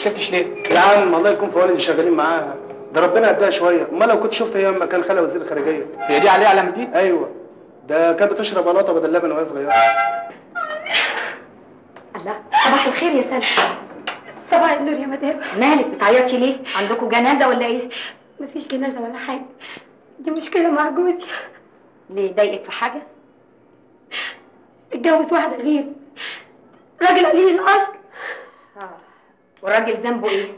سكتش ليه؟ يا عم الله يكون في عون اللي شغالين معاها ده ربنا اداها شوية. امال لو كنت شفت أيام ما كان خالها وزير الخارجيه هي دي عليها علامة دي؟ أيوه. ده كانت بتشرب بلاطه بدل لبن وهي صغيرة. الله صباح الخير يا سلمى. صباح النور يا مدام. مالك بتعيطي ليه؟ عندكم جنازة ولا إيه؟ مفيش جنازة ولا حاجة. دي مشكلة مع جوزي. ليه ضايقك في حاجة؟ اتجوز واحدة غير راجل قليل الأصل. آه. والراجل ذنبه إيه؟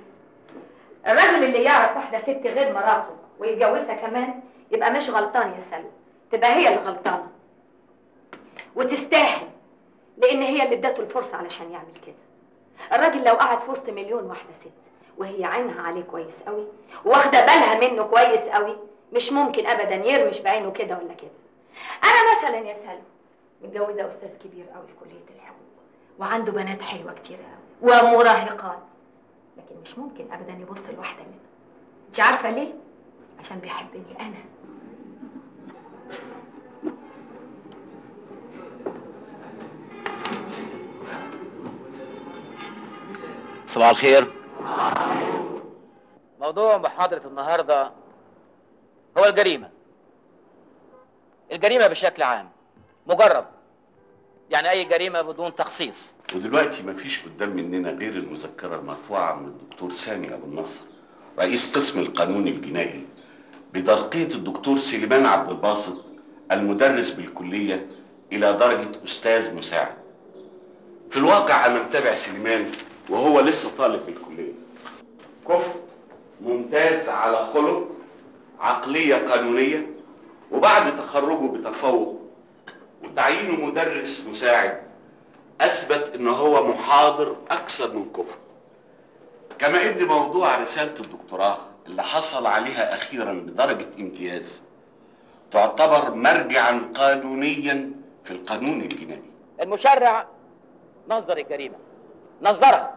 الراجل اللي يعرف واحدة ست غير مراته ويتجوزها كمان يبقى مش غلطان يا سلمى تبقى هي اللي غلطانة. وتستاهل لأن هي اللي ادته الفرصة علشان يعمل كده. الراجل لو قعد في وسط مليون واحدة ست وهي عينها عليه كويس قوي واخدة بالها منه كويس قوي مش ممكن ابدا يرمش بعينه كده ولا كده. أنا مثلا يا سلمى متجوزة أستاذ كبير قوي في كلية الحقوق وعنده بنات حلوة كتير قوي ومراهقات. لكن مش ممكن ابدا يبص لواحدة منهم. انت عارفة ليه؟ عشان بيحبني أنا. صباح الخير. موضوع محاضرة النهاردة هو الجريمة. الجريمة بشكل عام مجرد يعني أي جريمة بدون تخصيص. ودلوقتي مفيش قدام مننا غير المذكرة المرفوعة من الدكتور سامي أبو النصر رئيس قسم القانون الجنائي بترقية الدكتور سليمان عبد الباسط المدرس بالكلية إلى درجة أستاذ مساعد. في الواقع أنا متابع سليمان وهو لسه طالب بالكلية. كفء ممتاز على خلق عقلية قانونية وبعد تخرجه بتفوق وتعيينه مدرس مساعد أثبت إن هو محاضر أكثر من كفر. كما إن موضوع رسالة الدكتوراه اللي حصل عليها أخيرا بدرجة امتياز تعتبر مرجعا قانونيا في القانون الجنائي. المشرع نظر الجريمة نظرها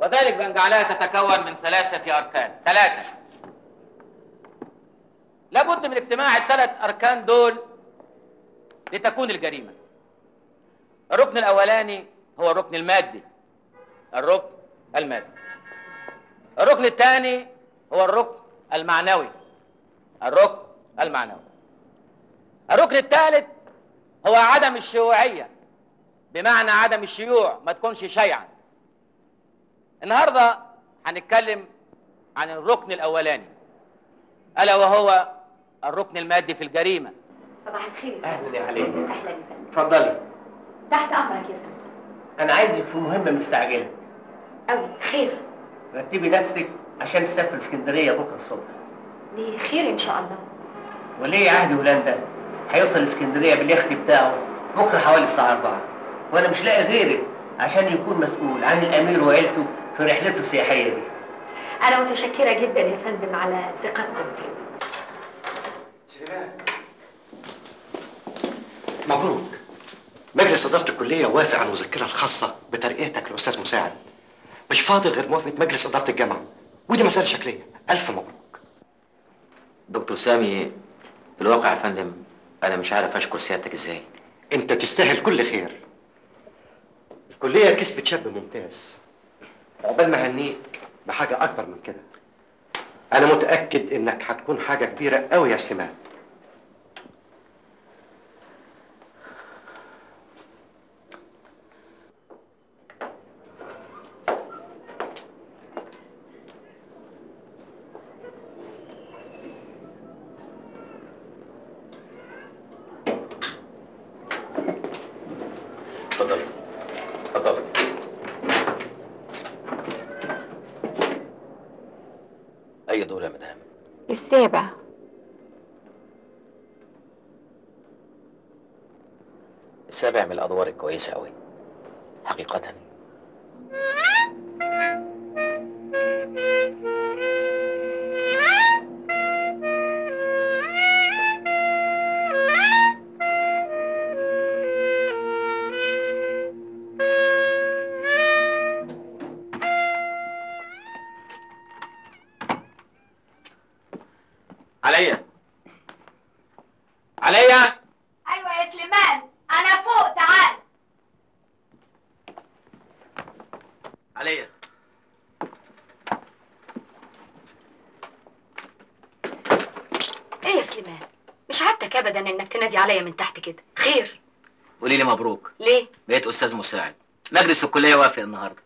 وذلك بأن جعلها تتكون من ثلاثة أركان. ثلاثة. لابد من اجتماع الثلاث أركان دول لتكون الجريمة. الركن الأولاني هو الركن المادي. الركن المادي. الركن الثاني هو الركن المعنوي. الركن المعنوي. الركن الثالث هو عدم الشيوعية. بمعنى عدم الشيوع ما تكونش شيعا. النهارده هنتكلم عن الركن الأولاني ألا وهو الركن المادي في الجريمة. صباح الخير. أهلا يا علي. أهلا اتفضلي. تحت أمرك يا فندم. أنا عايزك في مهمة مستعجلة. قوي خير. رتبي نفسك عشان تسافر اسكندرية بكرة الصبح. ليه؟ خير إن شاء الله. وليه عهد هولندا هيوصل اسكندرية باليخت بتاعه. بكرة حوالي الساعة 4 وأنا مش لاقي غيرك عشان يكون مسؤول عن الأمير وعيلته في رحلته السياحية دي. أنا متشكرة جدا يا فندم على ثقتكم فيا. مبروك. مجلس إدارة الكلية وافق على المذكرة الخاصة بترقيتك لأستاذ مساعد. مش فاضل غير موافقة مجلس إدارة الجامعة. ودي مسألة شكلية. ألف مبروك. دكتور سامي في الواقع يا فندم أنا مش عارف أشكر سيادتك إزاي. أنت تستاهل كل خير. الكلية كسبت شاب ممتاز. عقبال ما هنيك بحاجة أكبر من كده. أنا متأكد إنك هتكون حاجة كبيرة أوي يا سليمان اتفضل اتفضل اي دور يا مدام السابع السابع من الادوار الكويسه قوي حقيقه. أستاذ مساعد. مجلس الكلية وافق النهارده.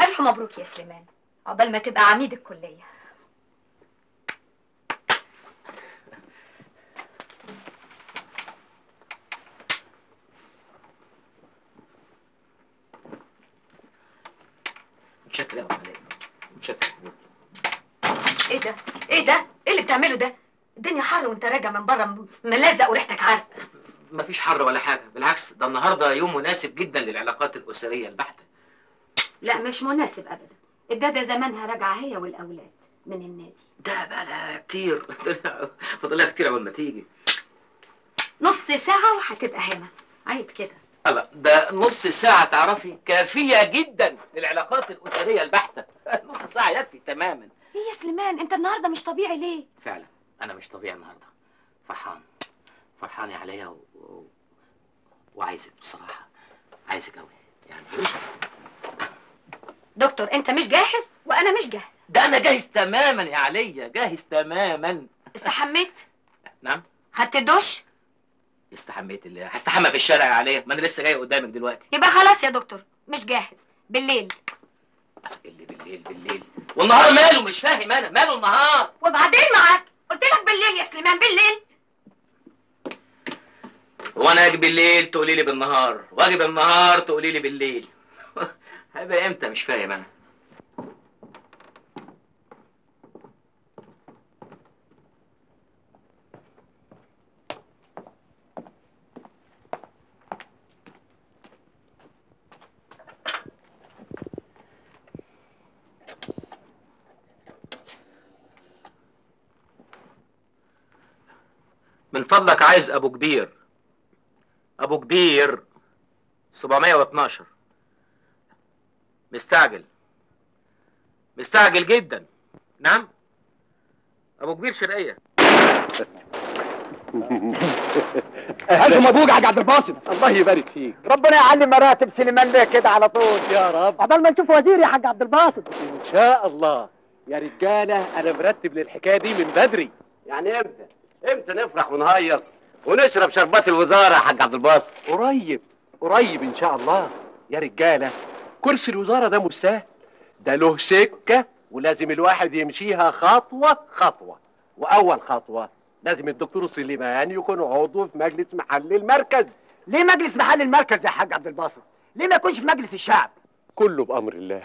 ألف مبروك يا سليمان. عقبال ما تبقى عميد الكلية. متشكر قوي عليك متشكر إيه ده؟ إيه ده؟ إيه اللي بتعمله ده؟ الدنيا حر وأنت راجع من بره ملزق وريحتك عارف مفيش حر ولا حاجة. بالعكس ده النهارده يوم مناسب جدا للعلاقات الأسرية البحتة. لا مش مناسب ابدا. الدادة زمانها راجعة هي والأولاد من النادي. ده بقى لها كتير. فاضلها كتير أول ما تيجي. نص ساعة وهتبقى هنا. عيب كده. الله ده نص ساعة تعرفي كافية جدا للعلاقات الأسرية البحتة. نص ساعة يكفي تماما. إيه يا سليمان أنت النهارده مش طبيعي ليه؟ فعلا أنا مش طبيعي النهاردة. فرحان. فرحان يا عليا و... وعايزك بصراحة عايزك أوي. يعني دكتور أنت مش جاهز؟ وأنا مش جاهز ده أنا جاهز تماما يا عليا جاهز تماما. استحميت؟ نعم. خدت الدش استحميت اللي هستحمى في الشارع يا عليا ما أنا لسه جاي قدامك دلوقتي. يبقى خلاص يا دكتور مش جاهز. بالليل. اللي بالليل بالليل. والنهار ماله؟ مش فاهم أنا. ماله النهار؟ وبعدين معاك. قلت لك بالليل يا سليمان بالليل. وأنا أجي بالليل تقولي لي بالنهار واجي بالنهار تقولي لي بالليل. هيبقى إمتى؟ مش فاهم أنا. من فضلك عايز ابو كبير. أبو كبير 712 مستعجل. مستعجل جدا. نعم؟ أبو كبير شرقية. ألف مبروك يا حاج عبد الباسط. الله يبارك فيك. ربنا يعلي مراتب سليمان بيه كده على طول. يا رب. عقبال ما نشوف وزير يا حاج عبد الباسط. إن شاء الله. يا رجالة أنا مرتب للحكاية دي من بدري. يعني إمتى؟ إمتى نفرح ونهيص؟ ونشرب شربات الوزارة يا حاج عبد الباسط؟ قريب قريب إن شاء الله يا رجالة كرسي الوزارة ده مش سهل ده له سكة ولازم الواحد يمشيها خطوة خطوة وأول خطوة لازم الدكتور سليمان يكون عضو في مجلس محل المركز ليه مجلس محل المركز يا حاج عبد الباسط؟ ليه ما يكونش في مجلس الشعب؟ كله بأمر الله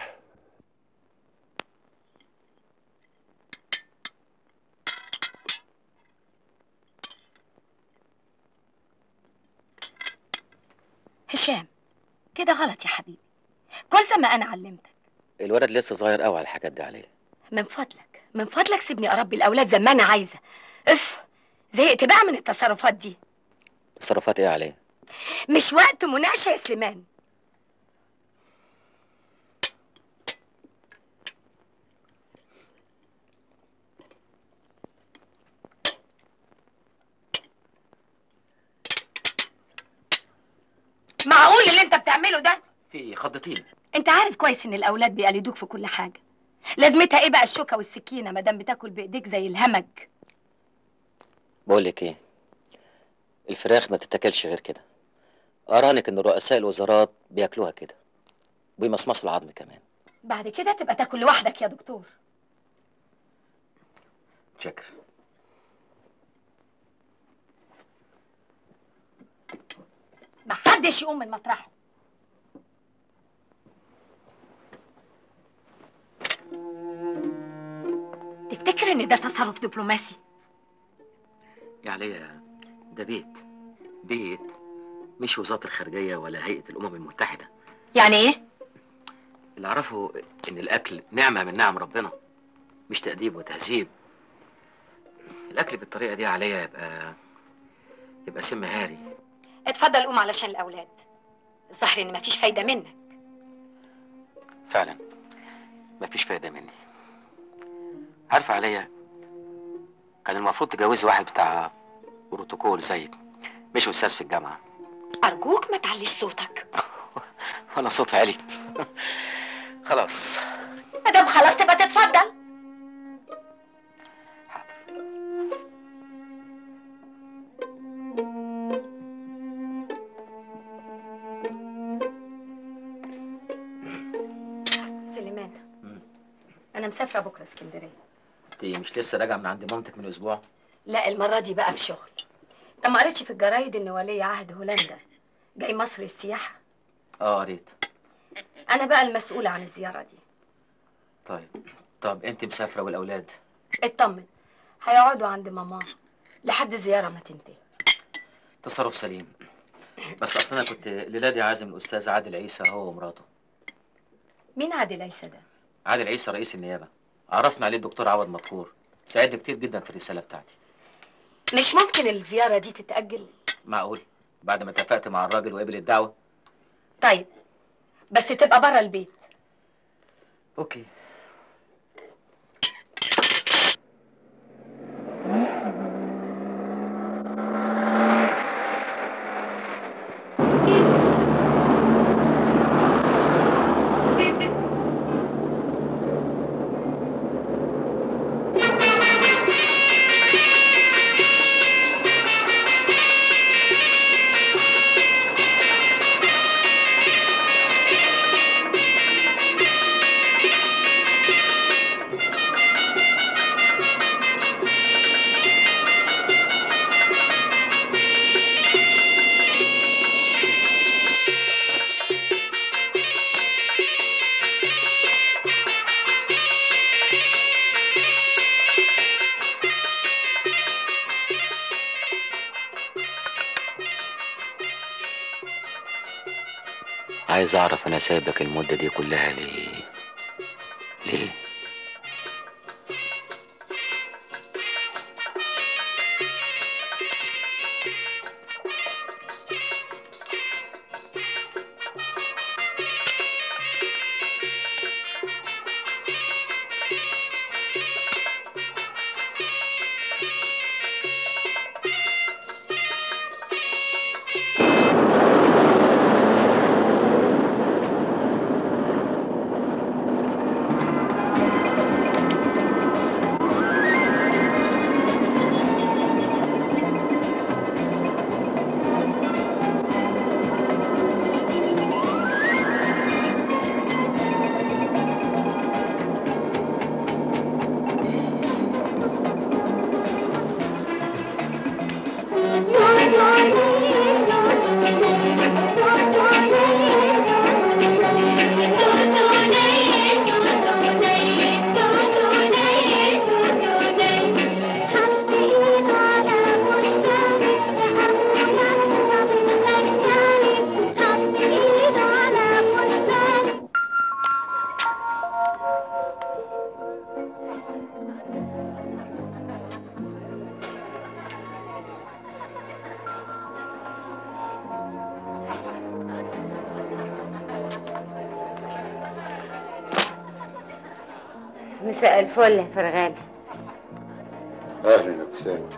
هشام كده غلط يا حبيبي. كل زي ما أنا علمتك. الولد لسه صغير قوي على الحاجات دي عليه. من فضلك من فضلك سيبني أربي الأولاد زي ما أنا عايزة. اف زهقت بقى من التصرفات دي. تصرفات إيه عليه؟ مش وقت مناقشة يا سليمان معقول اللي انت بتعمله ده؟ في خضتين. انت عارف كويس ان الاولاد بيقلدوك في كل حاجة. لازمتها إيه بقى الشوكة والسكينة ما دام بتاكل بإيديك زي الهمج؟ بقول لك إيه؟ الفراخ ما بتتاكلش غير كده. آرانك إن رؤساء الوزارات بياكلوها كده. ويمصمصوا العظم كمان. بعد كده تبقى تاكل لوحدك يا دكتور. شكر محدش يقوم من مطرحه. تفتكر ان ده تصرف دبلوماسي؟ يا عليا ده بيت. بيت مش وزارة الخارجية ولا هيئة الأمم المتحدة. يعني إيه؟ اللي أعرفه إن الأكل نعمة من نعم ربنا مش تأديب وتهذيب. الأكل بالطريقة دي عليا يبقى يبقى سم هاري. اتفضل قوم علشان الأولاد. الظاهر إن مفيش فايدة منك. فعلا. مفيش فايدة مني. عارفة عليا؟ كان المفروض تجوزي واحد بتاع بروتوكول زيك مش أستاذ في الجامعة. أرجوك ما تعليش صوتك. وأنا صوتي عليت خلاص. ما دام خلاص تبقى تتفضل. مسافره بكرة اسكندرية. أنت مش لسه راجعه من عند مامتك من أسبوع؟ لا المرة دي بقى في شغل. انت ما قريتش في الجرايد إن ولي عهد هولندا؟ جاي مصر السياحه آه قريت. أنا بقى المسؤولة عن الزيارة دي. طيب. طب أنت مسافرة والأولاد؟ اطمن هيقعدوا عند ماما لحد الزياره ما تنتهي. تصرف سليم. بس أصلا أنا كنت الليلة دي عازم الأستاذ عادل عيسى هو ومراته. مين عادل عيسى ده؟ عادل عيسى رئيس النيابة. عرفنا عليه الدكتور عوض مدكور ساعدني كتير جدا في الرسالة بتاعتي. مش ممكن الزيارة دي تتأجل؟ معقول؟ بعد ما اتفقت مع الراجل وقبل الدعوه طيب بس تبقى بره البيت. أوكي. سايبك المدة دي كلها ليه الفل يا فرغالي أهلا يا ابتسام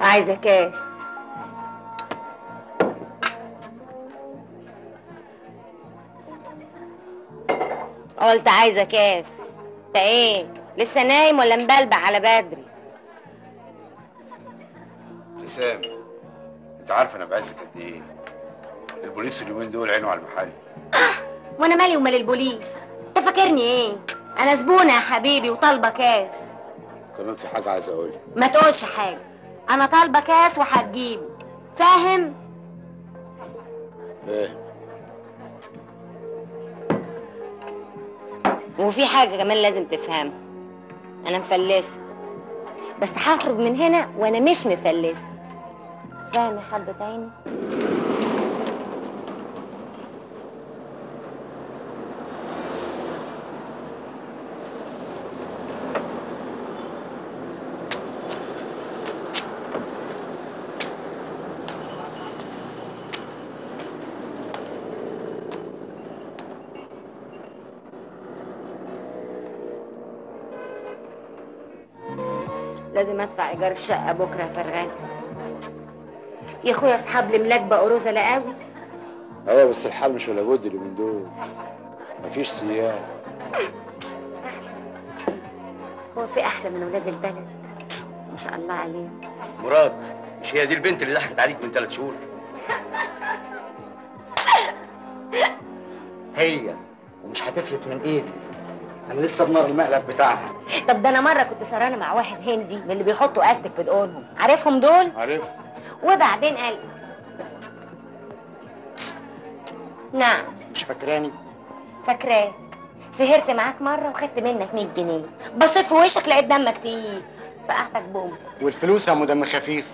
عايزة كاس. قلت عايزة كاس. انت إيه؟ لسه نايم ولا مبلبع على بدري؟ ابتسام أنت عارف أنا بعزك قد إيه؟ البوليس اليومين دول عينه على المحل. وأنا مالي ومال البوليس؟ انت فاكرني إيه؟ أنا زبونة يا حبيبي وطالبة كاس. كمان في حاجة عايز أقولها. ما تقولش حاجة. أنا طالبة كاس وهتجيبه فاهم؟ فاهم. وفي حاجة كمان لازم تفهمها. أنا مفلسة. بس هخرج من هنا وأنا مش مفلسة. فاهم يا حبة عيني؟ لازم ادفع إيجار الشقة بكرة يا فرغاني يا أخويا أصحاب الاملاك بقوا رزلا قوي. أيوه بس الحال مش ولا بد اليومين دول. مفيش سياح هو في أحلى من ولاد البلد. ما شاء الله عليهم. مراد مش هي دي البنت اللي ضحكت عليك من ثلاث شهور؟ هي ومش هتفلت من إيدي. أنا لسه بنار المقلب بتاعها. طب ده أنا مرة كنت سهرانة مع واحد هندي من اللي بيحطوا استك في دقونهم. عارفهم دول؟ عارف. وبعدين قال نعم. مش فاكراني. فاكراك سهرت معاك مرة وخدت منك 100 جنيه. بصيت في وشك لقيت دمك تقيل فقعتك بوم والفلوس يا دم خفيف.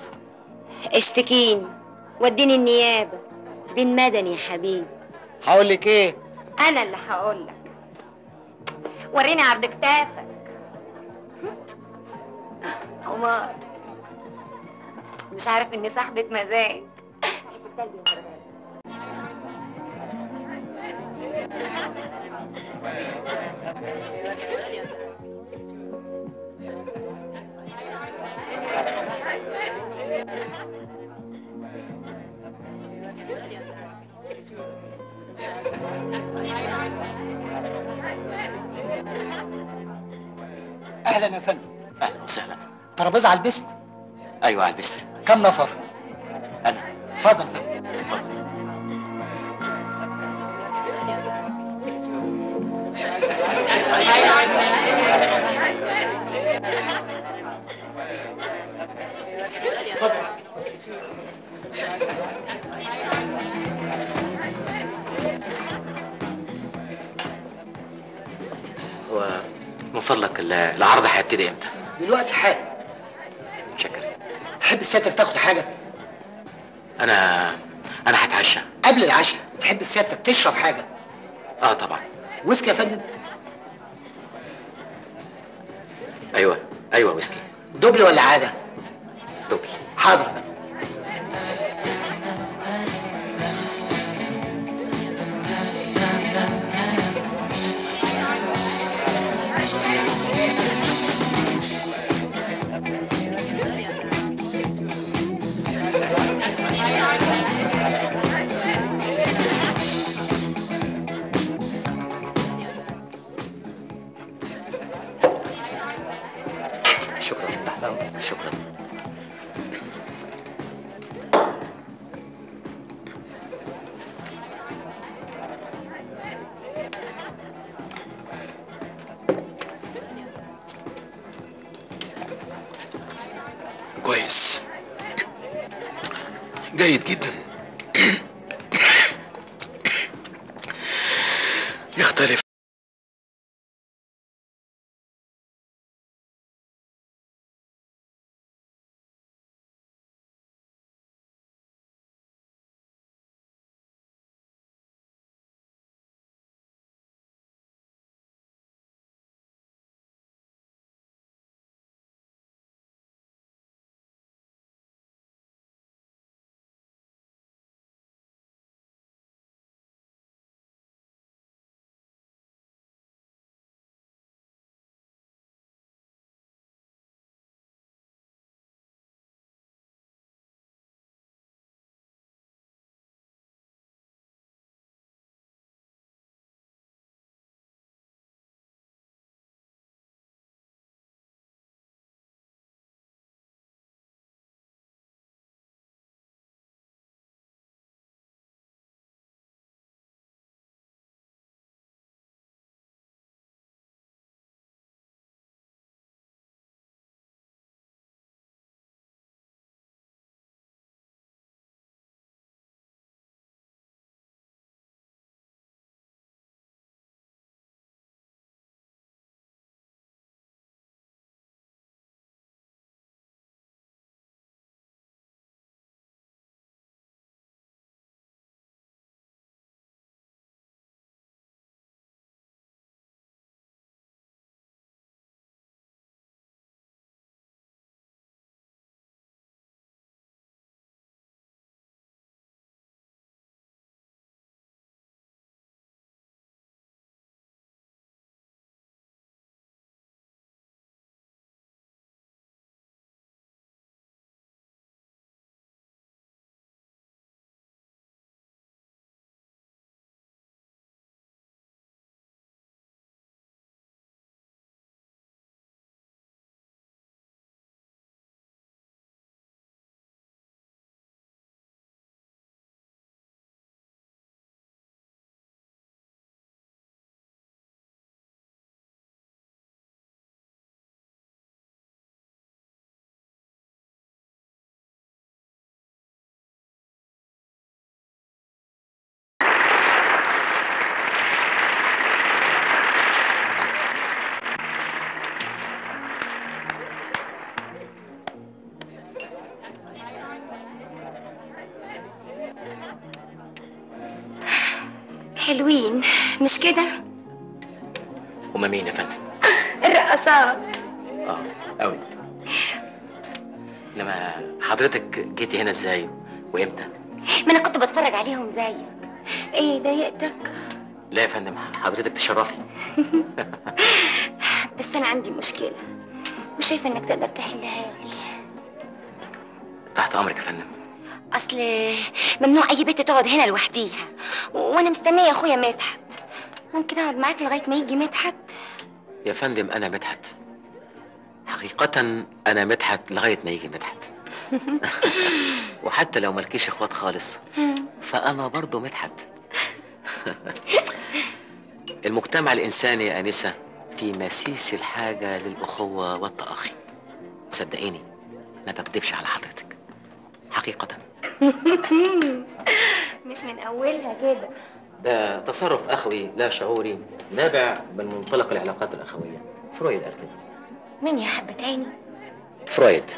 اشتكيني. وديني النيابة. دين مدني يا حبيبي. هقول لك إيه؟ أنا اللي هقول لك. وريني عرض كتافك عمر مش عارف إني صاحبة مزاج. أهلا يا فندم. أهلا وسهلا. ترابيزه على البست أيوه على البست كم نفر؟ أنا. اتفضل. فندم اتفضل. هو من فضلك ال- العرض هيبتدي إمتى؟ دلوقتي حاجة متشكر. تحب سيادتك تاخد حاجة؟ أنا أنا هتعشى. قبل العشاء. تحب سيادتك تشرب حاجة؟ آه طبعا. ويسكي يا فندم؟ أيوه أيوه ويسكي. دبل ولا عادة؟ دبل حاضر. حلوين مش كده؟ هما مين يا فندم؟ الرقصات آه قوي لما حضرتك جيتي هنا إزاي؟ وإمتى؟ ما أنا كنت بتفرج عليهم زيك. إيه ضايقتك؟ لا يا فندم حضرتك تشرفي. بس أنا عندي مشكلة. وشايفه إنك تقدر تحلها لي. تحت أمرك يا فندم. أصل ممنوع أي بنت تقعد هنا لوحديها. وأنا مستنية أخويا مدحت ممكن أقعد معاك لغاية ما يجي مدحت يا فندم أنا مدحت حقيقة أنا مدحت لغاية ما يجي مدحت وحتى لو ملكيش إخوات خالص فأنا برضو مدحت المجتمع الإنساني يا أنسة في مسيس الحاجة للأخوة والتأخي. صدقيني ما بكدبش على حضرتك. حقيقة. مش من أولها كده. ده تصرف أخوي لا شعوري نابع من منطلق العلاقات الأخوية. فرويد قال كده مين يا حبة عيني فرويد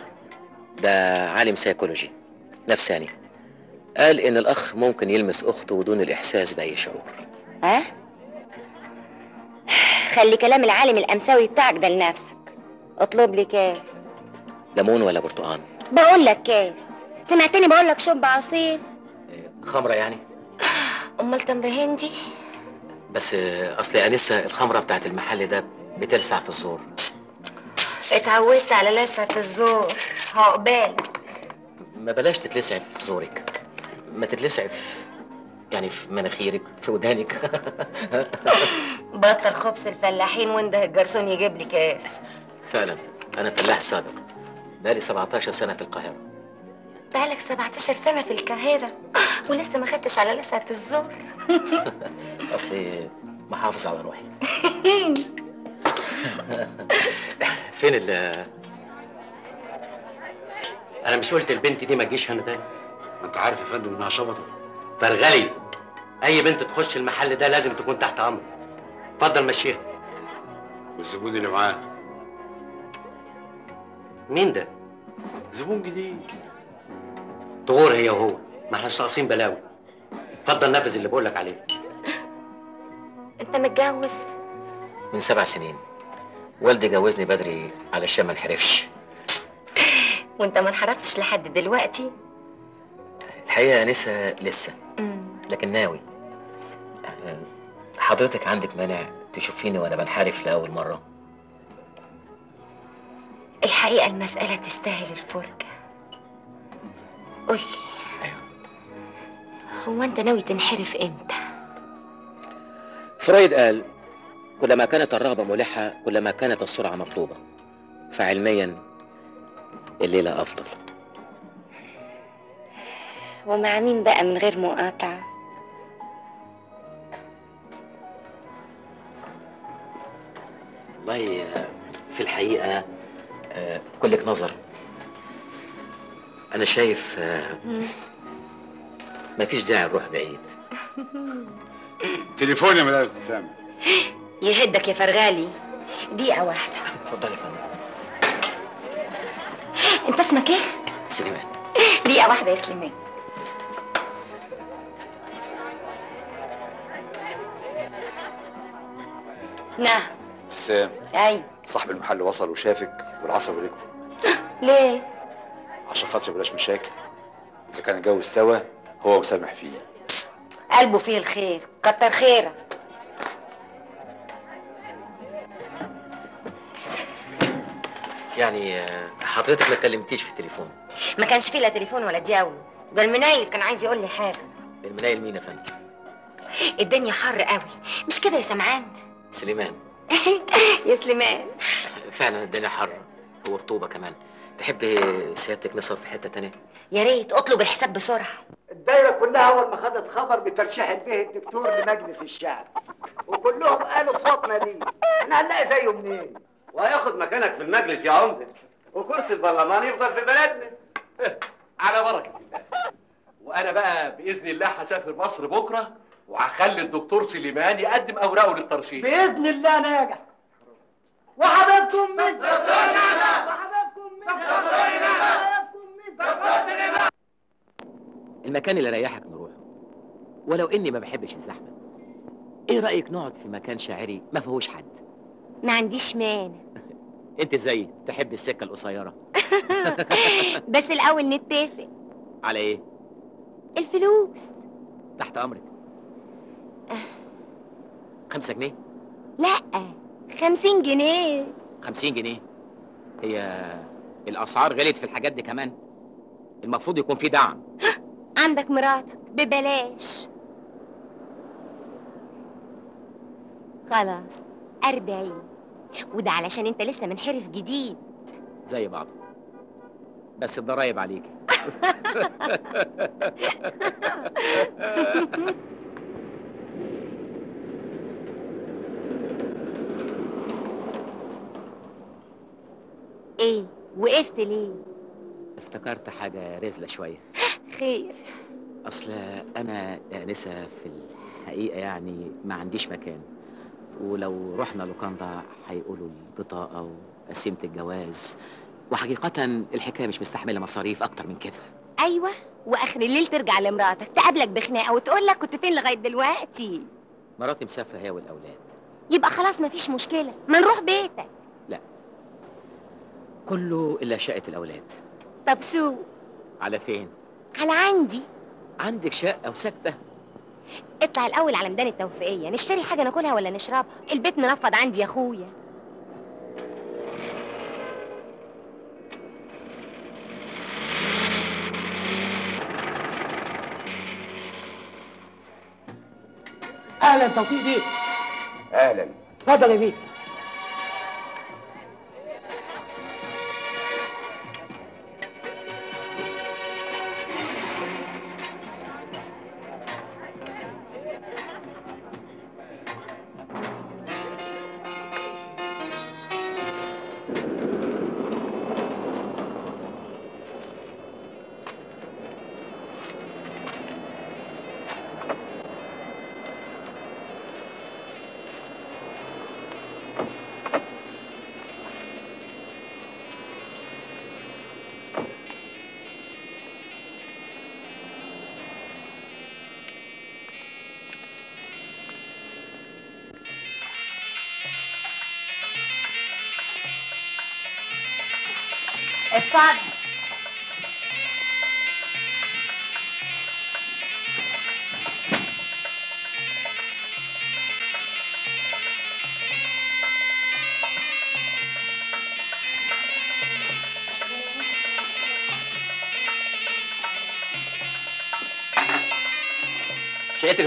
ده عالم سيكولوجي نفساني. قال إن الأخ ممكن يلمس أخته بدون الإحساس بأي شعور. ها؟ خلي كلام العالم الأمساوي بتاعك ده لنفسك. اطلب لي كاس. ليمون ولا برتقان؟ بقول لك كاس. سمعتني بقول لك شرب عصير. خمرة يعني. أمال تمر هندي بس أصل يا أنسة الخمرة بتاعت المحل ده بتلسع في الزور. اتعودت على لسعة الزور. عقبال ما بلاش تتلسع في زورك. ما تتلسع في يعني في مناخيرك في ودانك. بطل خبز الفلاحين وانده الجرسون يجيب لي كاس. فعلا. أنا فلاح سابق. بقالي 17 سنة في القاهرة. بقالك 17 سنة في القاهرة ولسه ما خدتش على لسعة الزور أصلي محافظ على روحي. فين ال أنا مش قلت البنت دي ما تجيش هنا تاني. ما أنت عارف يا فندم إنها شبطه فرغلي. أي بنت تخش المحل ده لازم تكون تحت أمر اتفضل مشيها. والزبون اللي معاه. مين ده؟ زبون جديد. طغور هي وهو. ما احناش ناقصين بلاوي. اتفضل نفذ اللي بقول لك عليه. انت متجوز؟ من سبع سنين. والدي جوزني بدري علشان ما انحرفش. وانت ما انحرفتش لحد دلوقتي؟ الحقيقة يا أنسة لسه لكن ناوي. حضرتك عندك مانع تشوفيني وأنا بنحرف لأول مرة؟ الحقيقة المسألة تستاهل الفرجة. قولي. هو أنت ناوي تنحرف إمتى؟ فرويد قال كلما كانت الرغبة ملحة كلما كانت السرعة مطلوبة. فعلميا الليلة أفضل. ومع مين بقى من غير مقاطعة؟ والله آه، في الحقيقة آه، كلك نظر. أنا شايف آه، مفيش داعي نروح بعيد. تليفون يا مدام ابتسام يهدك يا فرغالي. دقيقة واحدة. اتفضلي يا فندم. انت اسمك إيه؟ سليمان. دقيقة واحدة يا سليمان. نعم. ابتسام. أيوه. صاحب المحل وصل وشافك والعصر عليكم. ليه؟ عشان خاطر بلاش مشاكل. إذا كان الجو استوى هو مسامح فيه. قلبه فيه الخير. كتر خيرك. يعني آه، حضرتك ما كلمتيش في التليفون. ما كانش فيه لا تليفون ولا دياول ده المنايل كان عايز يقول لي حاجة. المنايل مين يا فندم؟ الدنيا حر قوي. مش كده يا سمعان؟ سليمان. يا سليمان. فعلا الدنيا حر ورطوبة كمان. تحب سيادتك نسهر في حتة تانية؟ يا ريت اطلب الحساب بسرعة. الدايرة كلها أول ما خدت خبر بترشيح به الدكتور لمجلس الشعب. وكلهم قالوا صوتنا ليه. إحنا هنلاقي زيه منين؟ وهياخد مكانك في المجلس يا عمدة. وكرسي البرلمان يفضل في بلدنا. على بركة الله. وأنا بقى بإذن الله هسافر مصر بكرة وهخلي الدكتور سليمان يقدم أوراقه للترشيح بإذن الله ناجح وحبيبكم من المكان اللي يريحك نروحه ولو إني ما بحبش الزحمة. إيه رأيك نقعد في مكان شاعري ما فيهوش حد؟ ما عنديش مانع. أنت زيي تحب السكة القصيرة. بس الأول نتفق. على إيه؟ الفلوس. تحت أمرك. خمسة جنيه؟ لا خمسين جنيه. خمسين جنيه؟ هي الأسعار غلت في الحاجات دي كمان. المفروض يكون في دعم. عندك مراتك ببلاش. خلاص أربعين. وده علشان أنت لسه منحرف جديد. زي بعض. بس الضرايب عليك. إيه وقفت ليه؟ افتكرت حاجة رزلة شوية. خير. أصل أنا يا أنسة في الحقيقة يعني ما عنديش مكان. ولو رحنا لوكاندا هيقولوا البطاقة وقسيمة الجواز. وحقيقة الحكاية مش مستحملة مصاريف أكتر من كده. أيوه وآخر الليل ترجع لمراتك تقابلك بخناقة وتقول لك كنت فين لغاية دلوقتي. مراتي مسافرة هي والأولاد. يبقى خلاص مفيش مشكلة ما نروح بيتك. لا. كله إلا شقة الأولاد. طب سو. على فين؟ على عندي. عندك شقة وسكتة. اطلع الأول على ميدان التوفيقية. نشتري حاجة ناكلها ولا نشربها؟ البيت منفض عندي يا أخويا. أهلا توفيق بيه أهلا. اتفضل يا بيه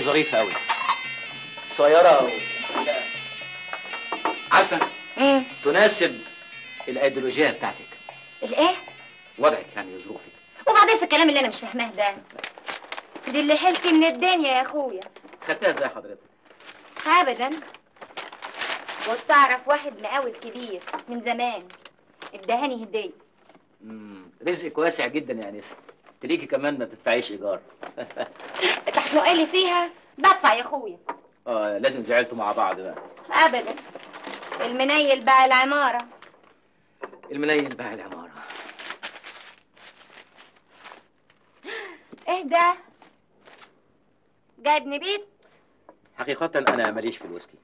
شقتك ظريفة أوي. صغيرة و... عارفة تناسب الأيديولوجية بتاعتك. الإيه؟ وضعك يعني ظروفك. وبعدين في الكلام اللي أنا مش فاهماه ده. دي اللي حيلتي من الدنيا يا أخويا. خدتها إزاي حضرتك؟ ابدا. وتعرف واحد مقاول كبير من زمان. ادهاني هدية. رزقك واسع جدا يا أنسة تليكي كمان ما تدفعيش إيجار. تحنقي لي فيها بدفع يا اخويا. آه لازم زعلتوا مع بعض بقى. ابدا. المنيل بقى العمارة. المنيل بقى العمارة. إيه ده؟ جايبني بيت؟ حقيقة أنا ماليش في الويسكي.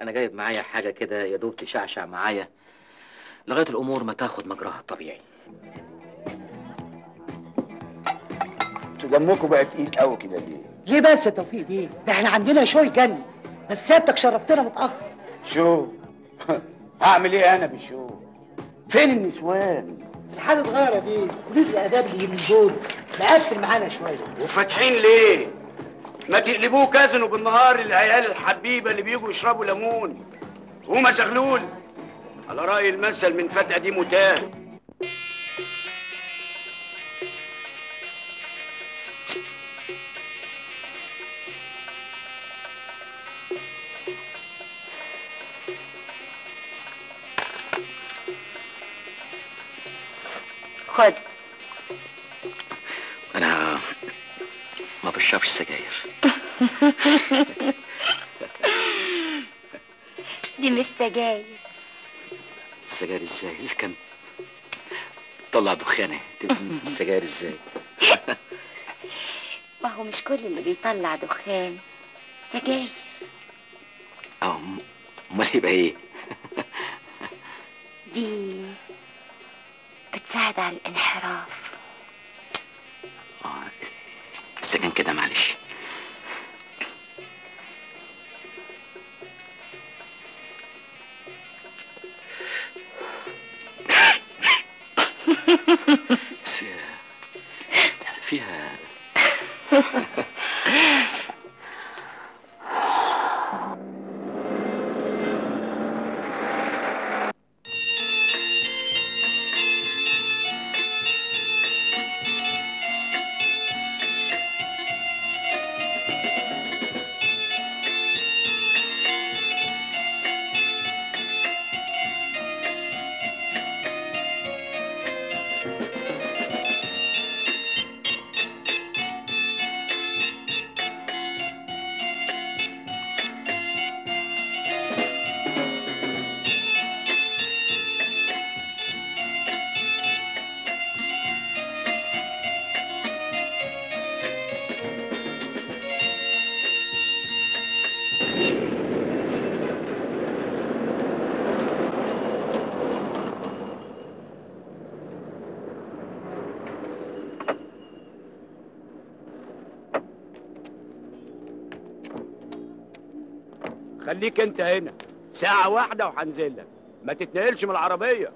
أنا جايب معايا حاجة كده يا دوب تشعشع معايا لغاية الأمور ما تاخد مجراها الطبيعي. دمكم بقى تقيل قوي كده ليه؟ ليه بس يا توفيق؟ بيه ده إحنا عندنا شوي جن بس سيادتك شرفتنا متأخر. شو؟ هعمل إيه أنا بالشو؟ فين النسوان؟ الحال اتغير يا بيه ولسه الاداب اللي من دول. مقفل معانا شوية. وفاتحين ليه؟ ما تقلبوه كازنوا بالنهار العيال الحبيبة اللي بيجوا يشربوا ليمون. وما زغلول على رأي المثل من فتقة دي متاه خد. أنا ما بشربش سجاير. دي مستجاية السجاير إزاي؟ إذا كان طلع دخانة. تبقى السجاير إزاي؟ ما هو مش كل اللي بيطلع دخان. سجاير. آه أمال يبقى إيه؟ دي بتساعد على الانحراف. آه كده معلش. بس فيها خليك انت هنا. ساعة واحدة وهنزل لك. ما تتنقلش من العربية.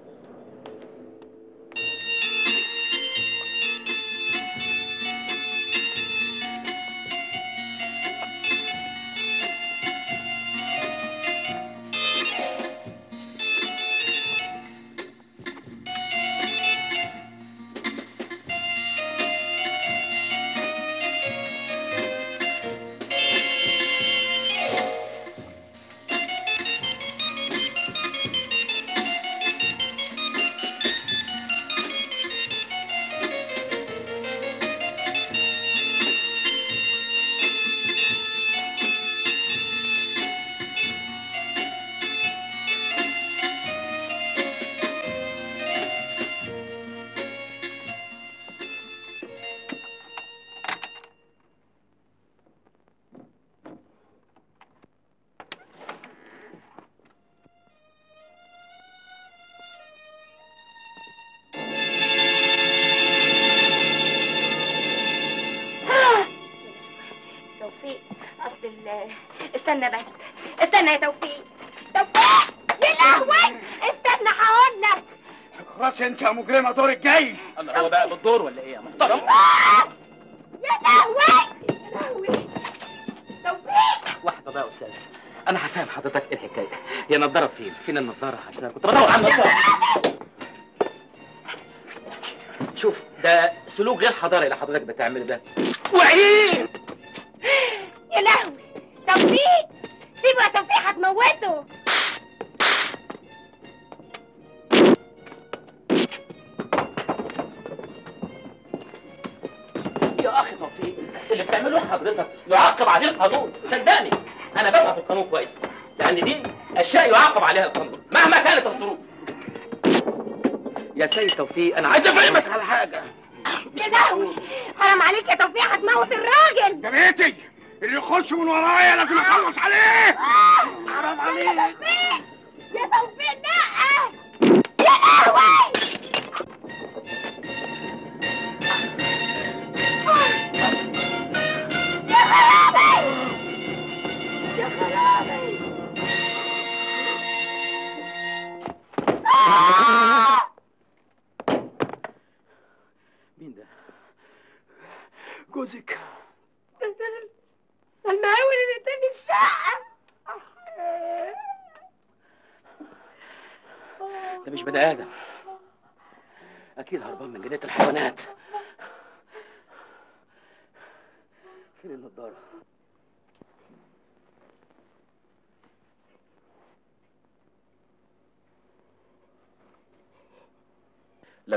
دورك جاي الله هو بقى بالدور ولا إيه يا محترم؟ يا لهوي! يا لهوي! توفيق! واحدة بقى يا أستاذ. أنا هفهم حضرتك إيه الحكاية. هي النضاره فين؟ فين النضارة؟ عشان أنا كنت بدور على النضارة. شوف ده سلوك غير حضاري اللي حضرتك بتعمله ده. وعيد! يعاقب عليها القانون مهما كانت الظروف. يا سيد توفيق أنا عايز أفهمك على حاجة. يا لهوي حرام عليك يا توفيق هتموت الراجل. ده بيتي اللي يخش من ورايا لازم أخلص عليه. حرام عليك.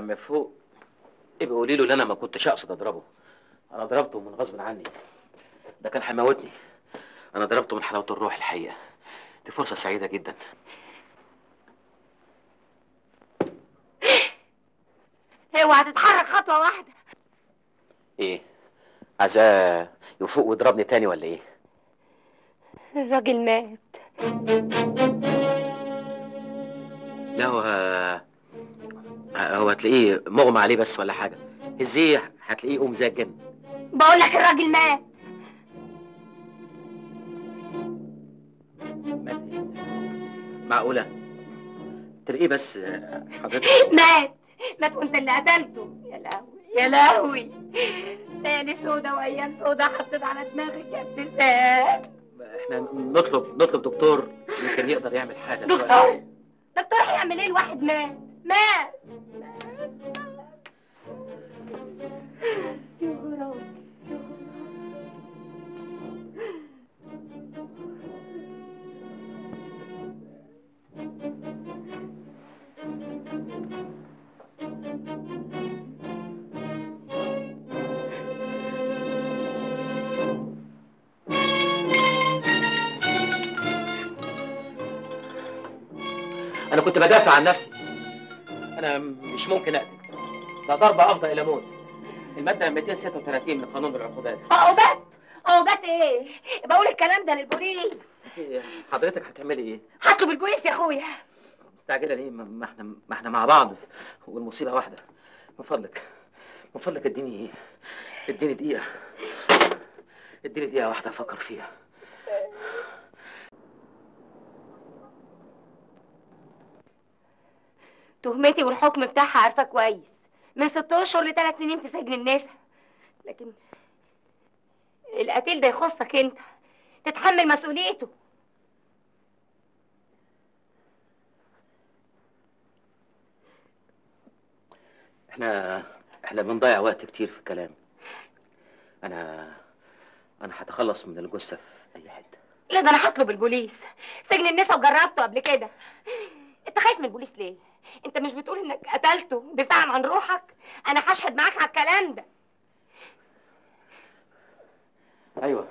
لما فوق. ابقى قولي له ان أنا ما كنتش أقصد أضربه. أنا ضربته من غصب عني. ده كان هيموتني أنا ضربته من حلاوة الروح الحقيقة. دي فرصة سعيدة جدا. اوعى تتحرك خطوة واحدة. إيه؟ عايزاه يفوق ويضربني تاني ولا إيه؟ الراجل مات. لا هو هو هتلاقيه مغمى عليه بس ولا حاجة. هزيه هتلاقيه قوم زي الجن. بقول لك الراجل مات. معقولة؟ تلاقيه بس حضرتك. مات. مات وانت اللي قتلته. يا لهوي يا لهوي. ليالي سودا وأيام سودا حطيت على دماغك يا ابتسام إحنا نطلب نطلب دكتور يمكن يقدر يعمل حاجة دكتور؟ دكتور هيعمل إيه؟ الواحد مات. أنا كنت بدافع عن نفسي. أنا مش ممكن أقتل. ده ضربه افضى إلى موت. المادة 236 من قانون العقوبات. عقوبات؟ عقوبات إيه؟ بقول الكلام ده للبوليس. حضرتك هتعملي إيه؟ هطلب البوليس يا أخويا. مستعجلة ليه؟ ما ما إحنا ما إحنا مع بعض. والمصيبة واحدة. من فضلك. من فضلك اديني اديني دقيقة. اديني دقيقة واحدة أفكر فيها. تهمتي والحكم بتاعها عارفاه كويس. من ست أشهر لثلاث سنين في سجن النساء لكن القتيل ده يخصك انت. تتحمل مسؤوليته. إحنا إحنا بنضيع وقت كتير في الكلام. أنا أنا هتخلص من الجثة في أي حتة. لا ده أنا هطلب البوليس. سجن النساء وجربته قبل كده. انت خايف من البوليس ليه؟ انت مش بتقول انك قتلته دفاعا عن روحك؟ أنا هشهد معاك على الكلام ده. أيوه.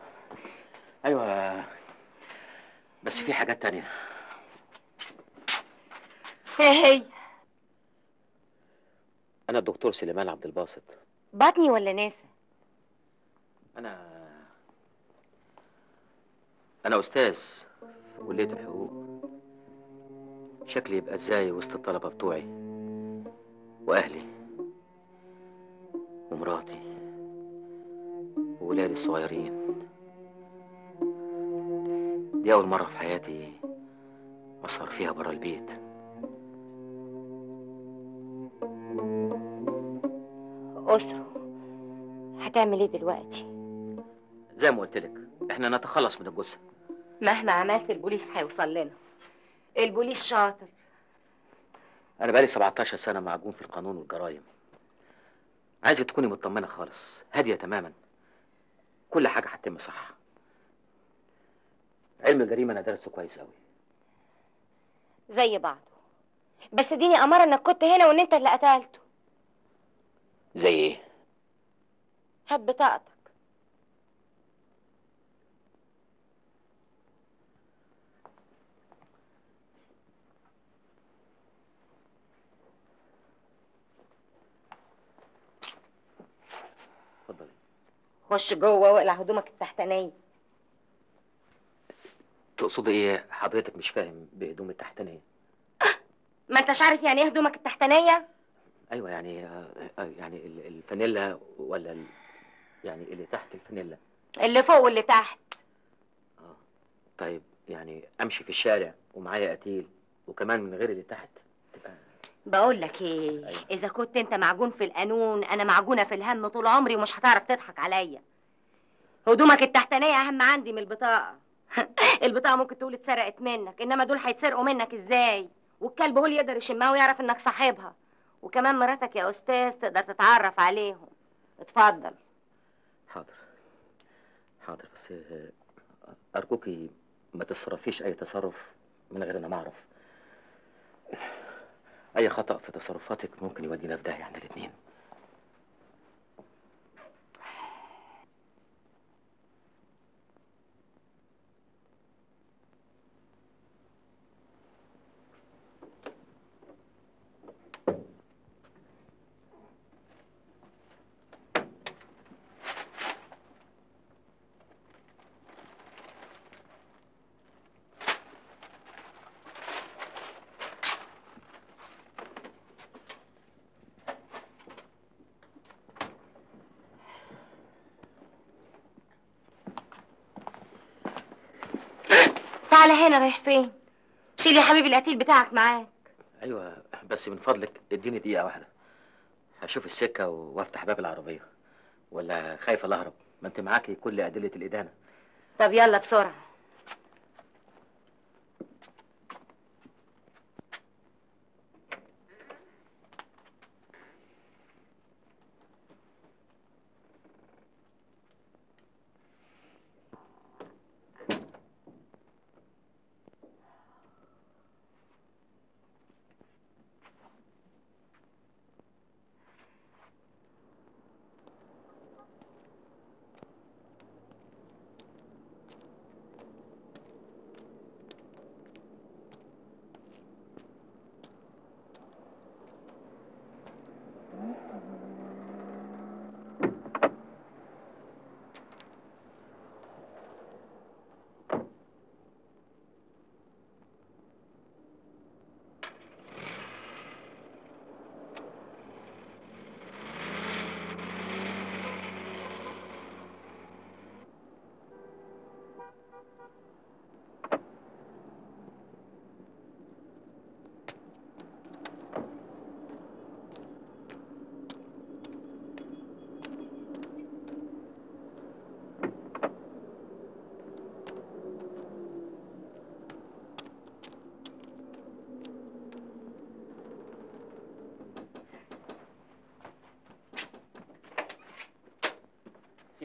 أيوه. بس في حاجات تانية. إيه هي. أنا الدكتور سليمان عبد الباسط. بطني ولا ناسا أنا أنا أستاذ في كلية الحقوق. شكلي يبقى إزاي وسط الطلبة بتوعي وأهلي ومراتي وولادي الصغيرين. دي أول مرة في حياتي أسهر فيها برا البيت. أسرة هتعمل إيه دلوقتي؟ زي ما قلت لك إحنا نتخلص من الجثة. مهما عملت البوليس هيوصل لنا. البوليس شاطر. أنا بقالي 17 سنة معجون في القانون والجرايم عايزك تكوني مطمنة خالص هادية تماما. كل حاجة هتتم صح. علم الجريمة أنا درسته كويس قوي زي بعضه. بس اديني أمارة إنك كنت هنا وإن أنت اللي قتلته. زي إيه؟ هات بطاقتك اتفضلي خش جوه واقلع هدومك التحتانية. تقصدي إيه؟ حضرتك مش فاهم بهدوم التحتانية. ما انتش عارف يعني إيه هدومك التحتانية؟ أيوه يعني آه، يعني ال- الفانيلا ولا ال... يعني اللي تحت الفانيلا. اللي فوق واللي تحت. طيب يعني امشي في الشارع ومعايا قتيل وكمان من غير اللي تحت؟ بقول لك إيه إذا كنت أنت معجون في القانون أنا معجونة في الهم طول عمري ومش هتعرف تضحك عليا. هدومك التحتانية أهم عندي من البطاقة. البطاقة ممكن تقول اتسرقت منك إنما دول هيتسرقوا منك إزاي؟ والكلب هو اللي يقدر يشمها ويعرف إنك صاحبها. وكمان مراتك يا أستاذ تقدر تتعرف عليهم. اتفضل. حاضر. حاضر بس آه، أرجوكي ما تصرفيش أي تصرف من غير أنا ما أعرف. أي خطأ في تصرفاتك ممكن يودينا في داهية إحنا الاثنين أنا رايح فين؟ شيل يا حبيبي القتيل بتاعك معاك. أيوه بس من فضلك اديني دقيقة واحدة. هشوف السكة وأفتح باب العربية. ولا خايفة لا اهرب ما أنت معاكي كل أدلة الإدانة. طب يلا بسرعة.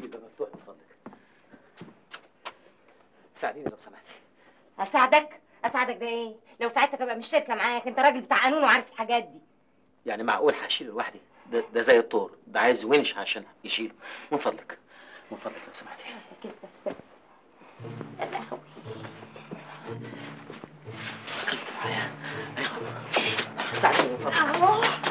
الباب مفتوح من فضلك ساعديني لو سمحتي أساعدك؟ أساعدك ده إيه؟ لو ساعدتك أبقى مش شركه معاك. أنت راجل بتاع قانون وعارف الحاجات دي. يعني معقول هشيله لوحدي؟ ده, ده زي الطور. ده عايز ونش عشان يشيله. من فضلك. من فضلك لو سمحتي ساعديني من فضلك.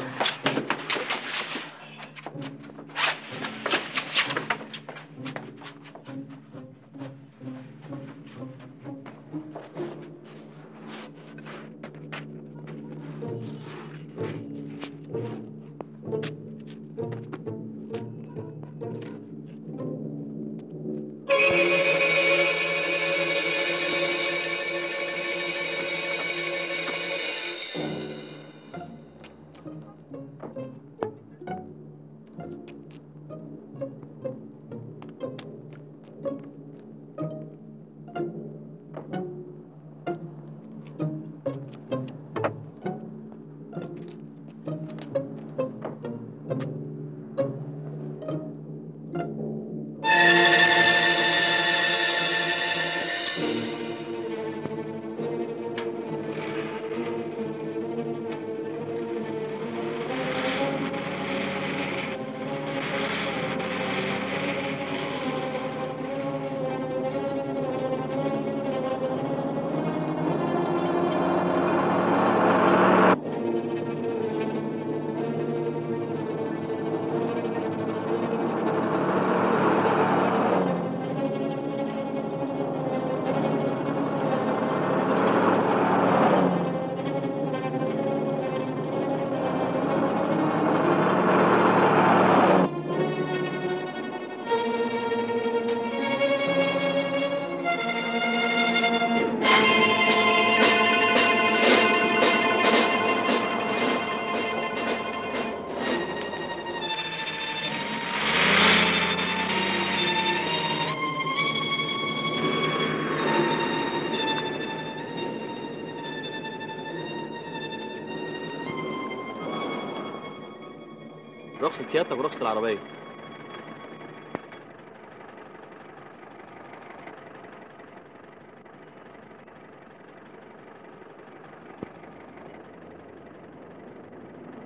رخصة سيادتك ورخصة العربية.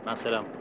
مع السلامة.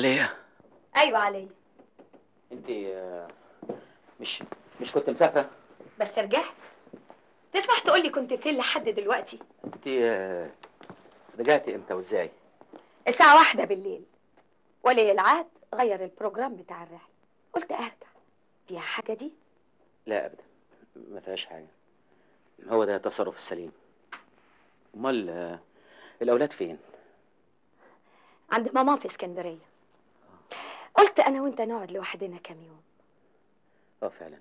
عليا؟ أيوه علي أنت مش مش كنت مسافرة؟ بس رجعت. تسمح تقول لي كنت فين لحد دلوقتي؟ أنت رجعتي إمتى وإزاي؟ الساعة واحدة بالليل. ولي العهد غير البروجرام بتاع الرحلة. قلت أرجع. فيها حاجة دي؟ لا ابدا. ما فيهاش حاجة. هو ده التصرف السليم. أمال آه، الأولاد فين؟ عند ماما في اسكندرية. قلت أنا وأنت نقعد لوحدنا كام يوم. آه فعلا.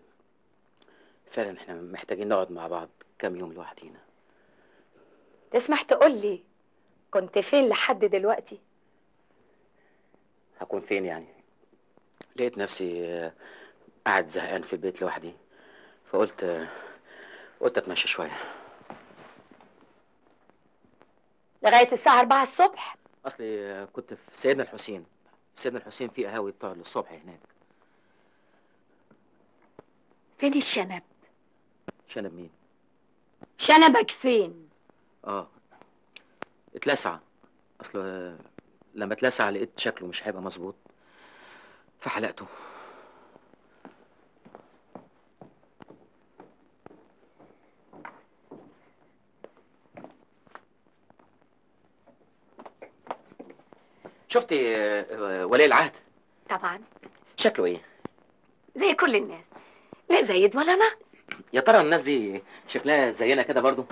فعلا إحنا محتاجين نقعد مع بعض كام يوم لوحدينا. تسمح تقول لي كنت فين لحد دلوقتي؟ هكون فين يعني؟ لقيت نفسي آه، قاعد زهقان في البيت لوحدي فقلت آه، قلت أتمشى شوية. لغاية الساعة 4 الصبح؟ أصلي آه، كنت في سيدنا الحسين. سيدنا الحسين في قهاوي بتوع الصبح هناك. فين الشنب؟ شنب مين؟ شنبك فين؟ آه اتلسع. أصل لما اتلسع لقيت شكله مش هيبقى مظبوط فحلقته. شفتي آه، ولي العهد؟ طبعا. شكله إيه؟ زي كل الناس. لا زايد ولا نقص يا ترى الناس دي شكلها زينا كده برضو؟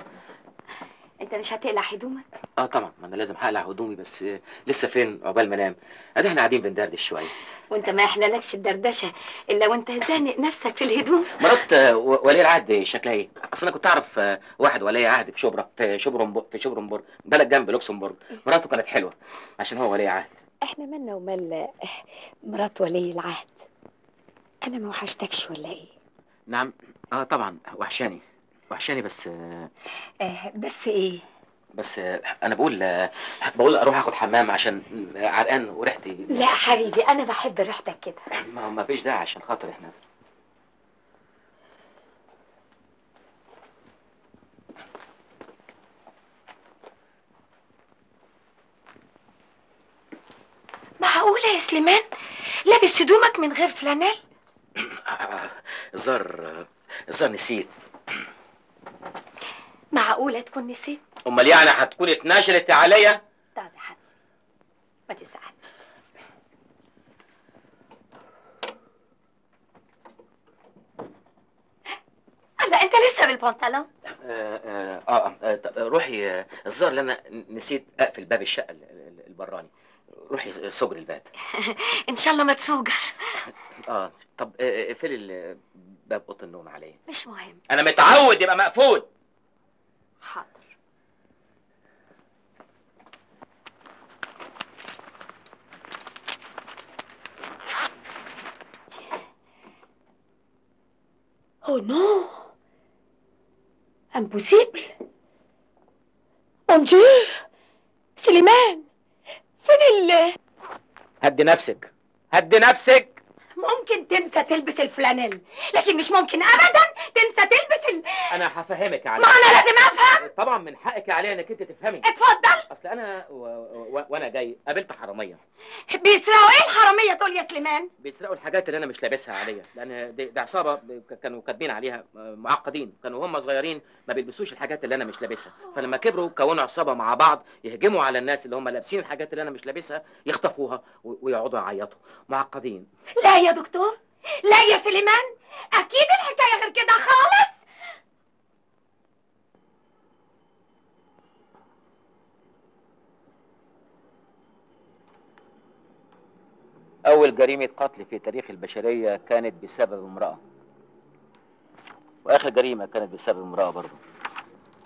انت مش هتقلع هدومك؟ آه طبعا ما أنا لازم هقلع هدومي بس آه، لسه فين عقبال ما انام؟ ادي إحنا قاعدين بندردش شوية. وانت ما يحلالكش الدردشة إلا وانت زانق نفسك في الهدوم. مرات آه، ولي العهد شكلها إيه؟ اصل أنا كنت اعرف آه، واحد ولي عهد في شبرا في شبرنبورغ في شبرنبورغ بلد جنب لوكسمبورغ. مراته كانت حلوة عشان هو ولي عهد. إحنا مالنا ومال مرات ولي العهد. أنا ما وحشتكش ولا إيه؟ نعم آه طبعا وحشاني. وحشاني بس آه، آه بس إيه؟ بس آه، أنا بقول آه، بقول أروح آخد حمام عشان آه، عرقان وريحتي. لا حبيبي أنا بحب ريحتك كده. ما ما فيش داعي عشان خاطر إحنا. معقولة يا سليمان لابس هدومك من غير فلانيل؟ آه، الظاهر آه، الظاهر نسيت. معقولة تكون نسيت؟ أمال يعني هتكون اتناشرت عليا؟ طب يا حبيبي ما تزعلش. هلا أنت لسه بالبنطلون؟ آه آه, آه, آه طب روحي آه، الظاهر ان أنا نسيت أقفل باب الشقة ال- ال- البراني. روحي صبري الباب. إن شاء الله ما تسوجر آه طب آه، اقفلي ال- باب أوضة النوم عليا. مش مهم. أنا متعود يبقى مقفول. حاضر. اوه نو impossible mon Dieu سليمان فين ال هدي نفسك. هدي نفسك. ممكن تنسى تلبس الفلانيل لكن مش ممكن ابدا. تنسى تلبس ال... أنا هفهمك يا علي. ما أنا لازم أفهم. طبعا من حقك عليا إنك أنت تفهمي. اتفضل. أصل أنا و... و... وأنا جاي قابلت حرامية. بيسرقوا إيه الحرامية دول يا سليمان؟ بيسرقوا الحاجات اللي أنا مش لابسها عليا لأن دي, دي عصابة كانوا كاتبين عليها معقدين. كانوا هم صغيرين ما بيلبسوش الحاجات اللي أنا مش لابسها. فلما كبروا كونوا عصابة مع بعض يهجموا على الناس اللي هم لابسين الحاجات اللي أنا مش لابسها يخطفوها ويقعدوا يعيطوا. معقدين. لا يا دكتور. لا يا سليمان أكيد الحكاية غير كده خالص. أول جريمة قتل في تاريخ البشرية كانت بسبب امرأة. وآخر جريمة كانت بسبب امرأة برضه.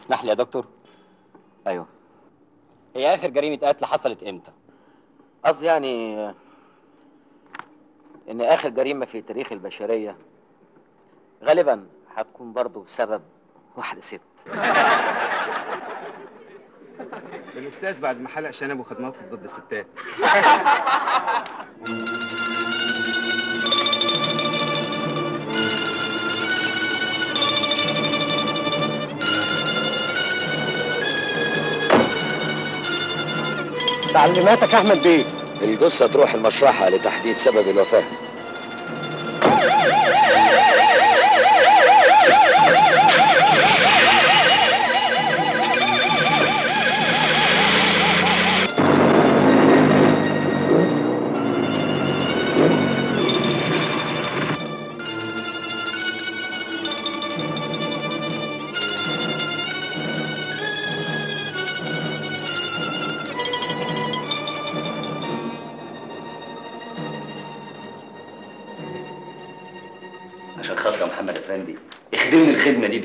اسمح لي يا دكتور. أيوه. هي آخر جريمة قتل حصلت إمتى؟ قصدي يعني إن آخر جريمة في تاريخ البشرية غالبا هتكون برضه بسبب واحدة ست. الأستاذ بعد ما حلق شنبه خد موقف ضد الستات. تعليماتك يا أحمد بيه. الجثة تروح المشرحة لتحديد سبب الوفاة.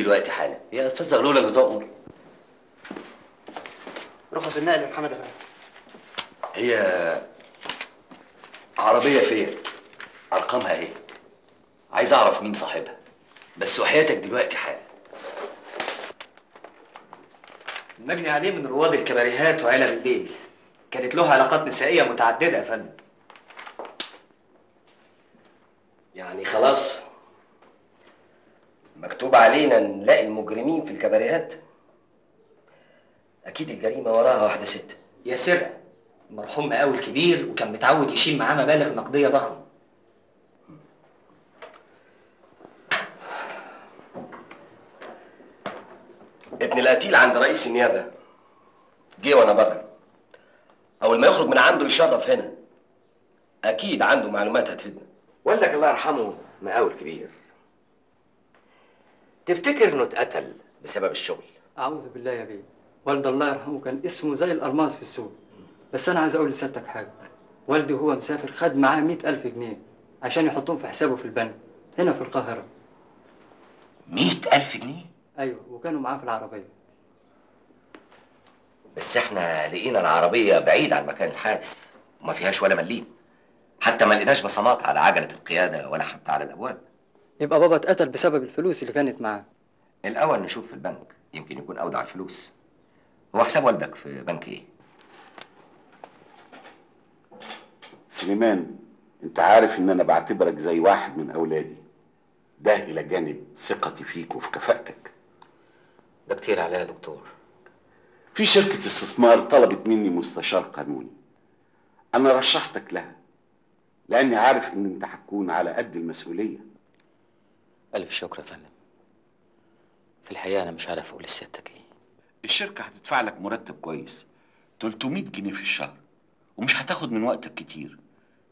دلوقتي حالا. يا أستاذ زغلوله اللي تؤمر رخص النقل يا محمد افندي هي عربية فين؟ أرقامها إيه؟ عايز أعرف مين صاحبها. بس وحياتك دلوقتي حالا. المجني عليه من رواد الكباريهات وعلب الليل. كانت له علاقات نسائية متعددة يا فندم. يعني خلاص؟ مكتوب علينا نلاقي المجرمين في الكباريهات. أكيد الجريمة وراها واحدة ست. يا سر المرحوم مقاول كبير وكان متعود يشيل معاه مبالغ نقدية ضخمة. ابن القتيل عند رئيس النيابة. جه وأنا بره. أول ما يخرج من عنده يشرف هنا. أكيد عنده معلومات هتفيدنا. والدك الله يرحمه مقاول كبير. تفتكر إنه اتقتل بسبب الشغل؟ أعوذ بالله يا بيه. والد الله يرحمه كان اسمه زي الألماس في السوق. بس أنا عايز أقول لسيادتك حاجة. والدي وهو مسافر خد معاه مئة ألف جنيه عشان يحطهم في حسابه في البنك هنا في القاهرة. مئة ألف جنيه؟ أيوه وكانوا معاه في العربية. بس إحنا لقينا العربية بعيد عن مكان الحادث. وما فيهاش ولا مليم. حتى ما لقيناش بصمات على عجلة القيادة ولا حتى على الأبواب. يبقى بابا اتقتل بسبب الفلوس اللي كانت معاه. الأول نشوف في البنك يمكن يكون أودع الفلوس. هو حساب والدك في بنك إيه؟ سليمان أنت عارف إن أنا بعتبرك زي واحد من أولادي. ده إلى جانب ثقتي فيك وفي كفاءتك. ده كتير عليا يا دكتور. في شركة استثمار طلبت مني مستشار قانوني. أنا رشحتك لها لأني عارف إن أنت هتكون على قد المسؤولية. ألف شكر يا فندم. في الحقيقة أنا مش عارف أقول لسيادتك إيه. الشركة هتدفع لك مرتب كويس 300 جنيه في الشهر ومش هتاخد من وقتك كتير.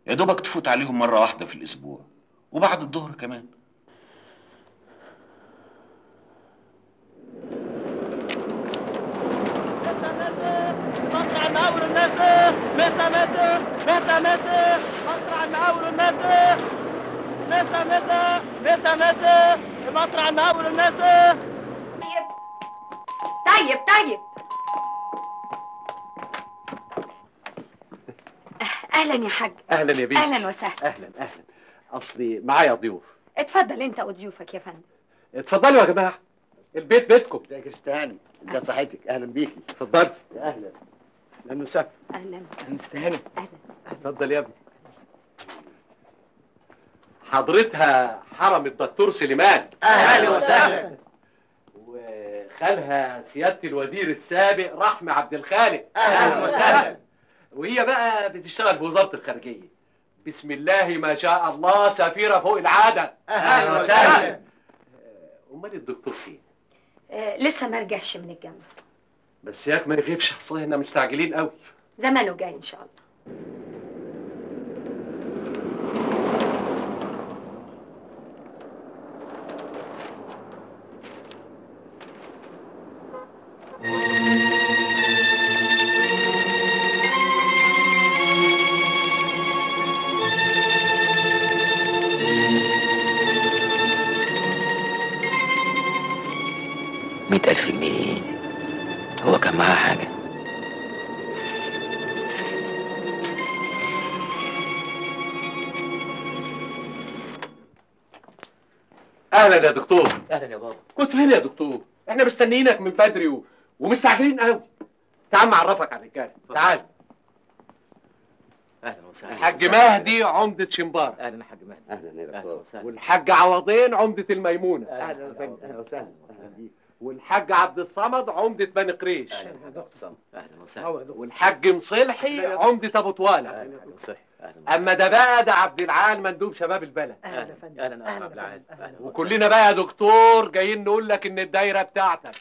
يا دوبك تفوت عليهم مرة واحدة في الأسبوع وبعد الظهر كمان. مطرح المقاول الناسخ مسا مسا مسا مسا مطرح المقاول الناسخ مسا مسا مسا مسا مطرح المقاول الناسخ طيب. طيب أهلا يا حاج. أهلا يا بيه أهلا وسهلا. أهلا أهلا. أصلي معايا ضيوف. اتفضل أنت وضيوفك يا فندم. اتفضلوا يا جماعة. البيت بيتكم. ازيك يا ست هاني ازي صحتك؟ أهلا بيكي اتفضل أهلا. أهلا وسهلا. أهلا. أهلا ست هاني أهلا. اتفضل يا ابني. حضرتها حرم الدكتور سليمان. أهلا وسهلا. وخالها سيادة الوزير السابق رحمة عبد الخالق. أهلا وسهلا. وهي بقى بتشتغل في وزارة الخارجية. بسم الله ما شاء الله سفيرة فوق العادة. أهلا وسهلا. أمال الدكتور فين؟ آه لسه ما رجعش من الجامعة. بس ياك ما يغيبش إحنا مستعجلين قوي زمانه جاي إن شاء الله. أهلا يا دكتور. أهلا يا بابا. كنت فين يا دكتور؟ إحنا مستنيينك من بدري و... ومستعجلين قوي تعال اعرفك على الرجاله تعال. أهلا وسهلا. الحاج مهدي عمدة شمبار. أهلا يا حاج مهدي. أهلا يا أهلا وسهلا. والحاج عوضين عمدة الميمونة. أهلا وسهلا. أهلا وسهلا. أهلا بيك والحاج عبد الصمد عمدة بني قريش. أهلا وسهلا. والحاج مصلحي عمدة أبو طوالة. أهلا وسهلا أهلا أما ده بقى ده عبد العال مندوب شباب البلد. أهلا أهلا أهلا بالعال أهلا وكلنا بقى يا دكتور جايين نقول لك إن الدايرة بتاعتك.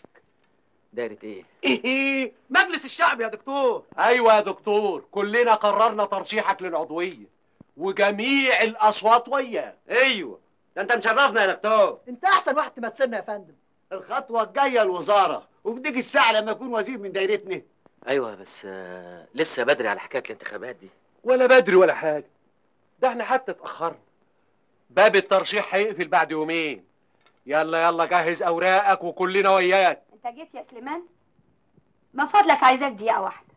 دايرة إيه؟ إيه؟ مجلس الشعب يا دكتور. أيوه يا دكتور. كلنا قررنا ترشيحك للعضوية. وجميع الأصوات وياك أيوه. ده أنت مشرفنا يا دكتور. أنت أحسن واحد تمثلنا يا فندم. الخطوة الجاية الوزارة. وفي ديك الساعة لما يكون وزير من دايرتنا. أيوه بس آه لسه بدري على حكاية الانتخابات دي. ولا بدري ولا حاجة. ده إحنا حتى اتأخرنا. باب الترشيح هيقفل بعد يومين. يلا يلا جهز أوراقك وكلنا وياك. انت جيت يا سليمان؟ من فضلك عايزاك دقيقة واحدة.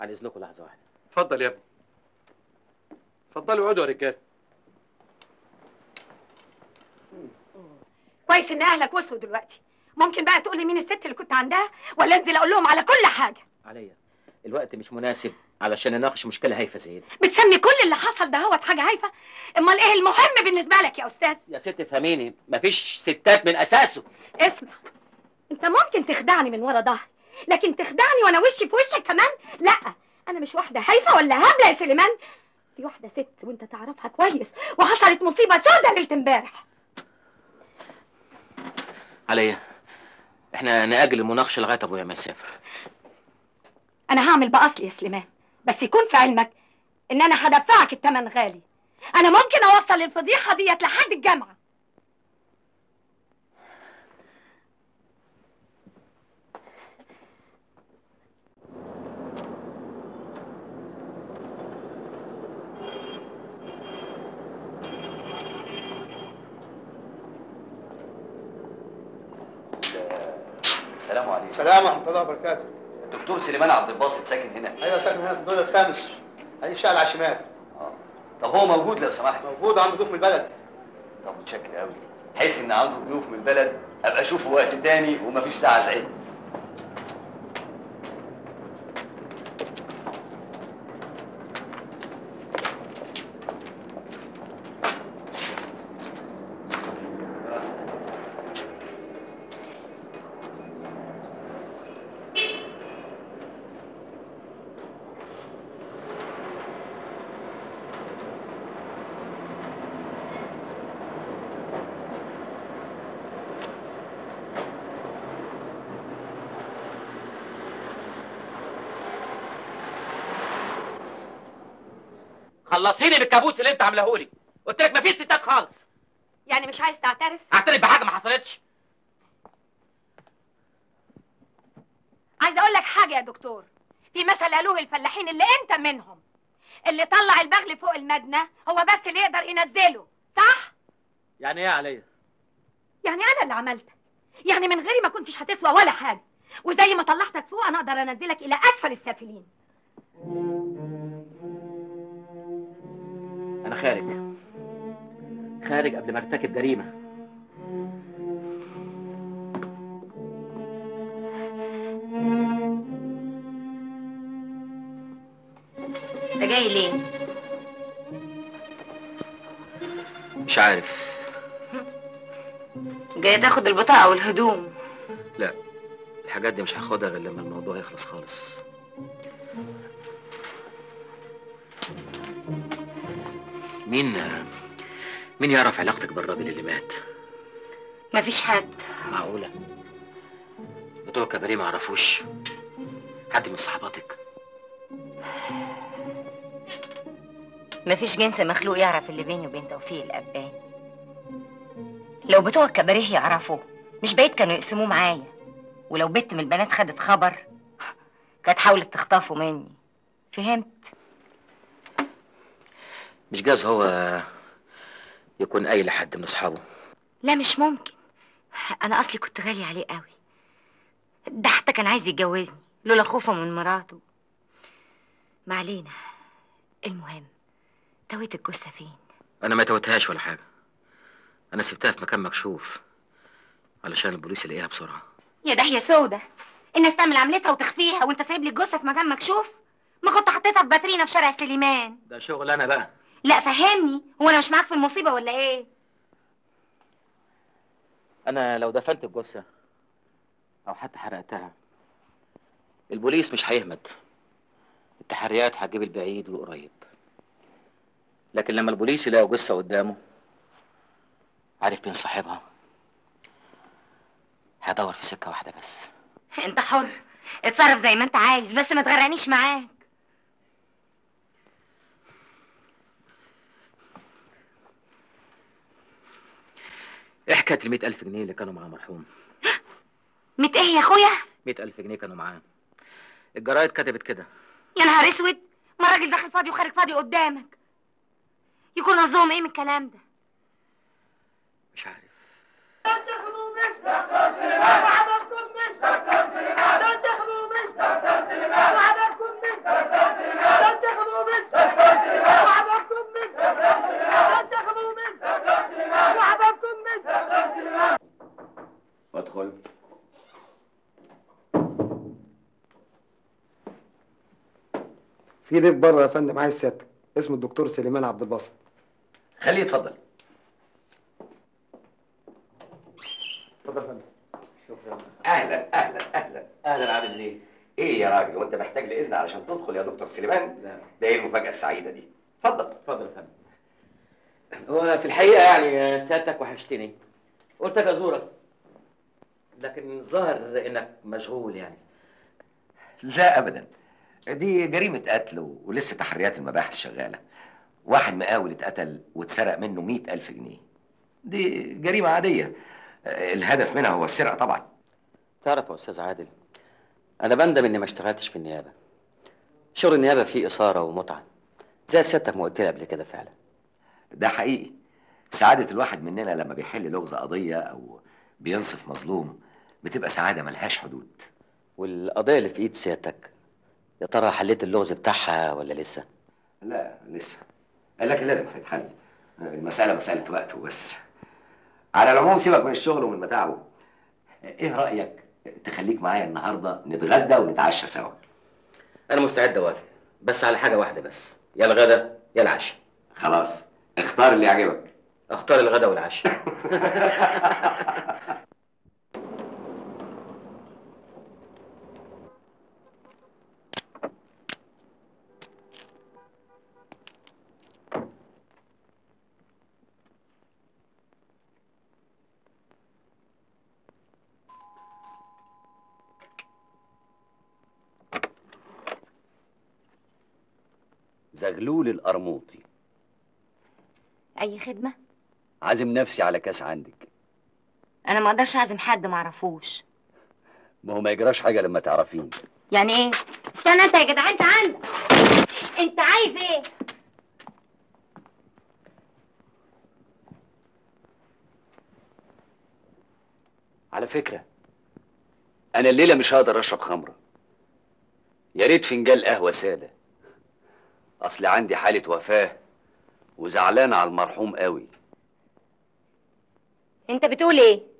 عن إذنكم لحظة واحدة. اتفضل يا ابني. اتفضلوا اقعدوا يا رجاله كويس إن أهلك وصلوا دلوقتي. ممكن بقى تقول لي مين الست اللي كنت عندها ولا انزل أقول لهم على كل حاجة؟ عليا. الوقت مش مناسب علشان نناقش مشكلة هايفة زي دي. بتسمي كل اللي حصل ده هوت حاجة هايفة؟ امال إيه المهم بالنسبة لك يا أستاذ؟ يا ست فهميني مفيش ستات من أساسه. اسمع انت ممكن تخدعني من ورا ظهري لكن تخدعني وأنا وشي في وشك كمان؟ لا أنا مش واحدة هايفة ولا هبلة يا سليمان. دي واحدة ست وأنت تعرفها كويس وحصلت مصيبة سودة ليله امبارح عليا. إحنا نأجل المناقشة لغاية أبويا ما يسافر. أنا هعمل بأصلي يا سليمان. بس يكون في علمك إن أنا هدفعك التمن غالي. أنا ممكن أوصل الفضيحة ديت لحد الجامعة. السلام عليكم. السلام ورحمة الله وبركاته. دكتور سليمان عبد الباسط ساكن هنا. أيوه ساكن هنا في الدور الخامس هذه الشقه على الشمال. طب هو موجود لو سمحت. موجود عنده ضيوف من البلد. طب متشكر قوي بحيث إن عنده ضيوف من البلد أبقى أشوفه وقت تاني ومفيش داعي ازعجه خلصيني بالكابوس اللي انت عاملاه لي. قلت لك مفيش ستات خالص. يعني مش عايز تعترف؟ اعترف بحاجة ما حصلتش. عايزه أقول لك حاجة يا دكتور. في مثل قالوه الفلاحين اللي انت منهم. اللي طلع البغل فوق المدنة هو بس اللي يقدر ينزله. صح؟ يعني إيه عليا يعني أنا اللي عملتك يعني من غيري ما كنتش هتسوى ولا حاجة. وزي ما طلعتك فوق أنا أقدر انزلك إلى اسفل السافلين. أنا خارج. خارج قبل ما ارتكب جريمة. أنت جاي ليه؟ مش عارف. جاي تاخد البطاقة والهدوم. لا الحاجات دي مش هاخدها غير لما الموضوع يخلص خالص. مين مين يعرف علاقتك بالراجل اللي مات؟ مفيش حد. معقولة؟ بتوع كباريه ما عرفوش حد من صحباتك؟ مفيش جنس مخلوق يعرف اللي بيني وبين توفيق الأبان لو بتوع الكباريه يعرفوا مش بعيد كانوا يقسموه معايا. ولو بنت من البنات خدت خبر كانت حاولت تخطفه مني. فهمت؟ مش جاز هو يكون قايل لحد من أصحابه؟ لا مش ممكن. أنا أصلي كنت غالية عليه قوي. ده حتى كان عايز يتجوزني لولا خوفه من مراته. ما علينا. المهم تويت الجثة فين؟ أنا ما توتهاش ولا حاجة. أنا سبتها في مكان مكشوف علشان البوليس يلاقيها بسرعة. يا داهية سودة الناس تعمل عملتها وتخفيها وأنت سايب لي الجثة في مكان مكشوف؟ ما كنت حطيتها في باترينا في شارع سليمان. ده شغل أنا بقى. لا فهمني. هو أنا مش معاك في المصيبة ولا إيه؟ أنا لو دفنت الجثة أو حتى حرقتها البوليس مش هيهمد التحريات هتجيب البعيد والقريب. لكن لما البوليس يلاقوا جثة قدامه عارف مين صاحبها؟ هدور في سكة واحدة بس. أنت حر. اتصرف زي ما أنت عايز بس ما تغرقنيش معاك إيه حكايه ال ألف جنيه اللي كانوا مع المرحوم ميت إيه يا أخويا؟ ألف جنيه كانوا معاه. الجرايد كتبت كده. يا نهار أسود! ما الراجل داخل فاضي وخارج فاضي قدامك. يكون قصدهم إيه من الكلام ده؟ مش عارف. ادخل في ضيف بره يا فندم عايز سيادتك اسمه الدكتور سليمان عبد الباسط. خليه يتفضل اتفضل يا فندم. أهلا أهلا أهلا. أهلا عامل إيه إيه يا راجل وأنت محتاج لإذن علشان تدخل يا دكتور سليمان؟ لا ده إيه المفاجأة السعيدة دي؟ اتفضل. اتفضل يا فندم. هو في الحقيقة يعني سيادتك وحشتني. قلت أجي ازورك لكن الظاهر إنك مشغول يعني. لا ابدا. دي جريمة قتل ولسه تحريات المباحث شغالة. واحد مقاول اتقتل واتسرق منه مئة ألف جنيه. دي جريمة عادية. الهدف منها هو السرقة طبعا. تعرف يا أستاذ عادل أنا بندم إني ما اشتغلتش في النيابة. شغل النيابة فيه إثارة ومتعة زي سيادتك ما قلت لي قبل كده فعلا. ده حقيقي. سعادة الواحد مننا لما بيحل لغز قضية أو بينصف مظلوم. بتبقى سعادة ملهاش حدود. والقضية اللي في إيد سيادتك يا ترى حليت اللغز بتاعها ولا لسه؟ لا لسه. لكن لازم هيتحل. المسألة مسألة وقت وبس. على العموم سيبك من الشغل ومن متاعبه إيه رأيك تخليك معايا النهاردة نتغدى ونتعشى سوا؟ أنا مستعد أوافق. بس على حاجة واحدة بس. يا الغدا يا العشاء. خلاص اختار اللي يعجبك. أختار الغدا والعشاء. زغلول القرموطي أي خدمة؟ عازم نفسي على كاس عندك. أنا ما أقدرش أعزم حد ما أعرفوش. ما هو ما يجراش حاجة لما تعرفين يعني إيه؟ استنى أنت يا جدع أنت عندك. أنت عايز إيه؟ على فكرة أنا الليلة مش هقدر أشرب خمرة. يا ريت فنجان قهوة سادة. أصل عندي حالة وفاة وزعلان على المرحوم قوي. أنت بتقول إيه؟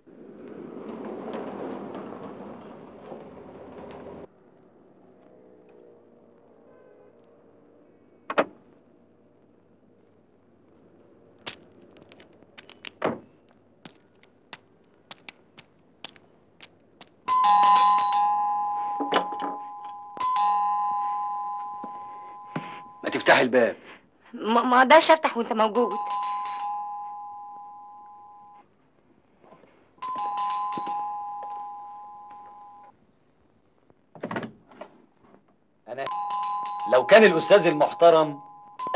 أقدرش افتح وانت موجود. أنا لو كان الأستاذ المحترم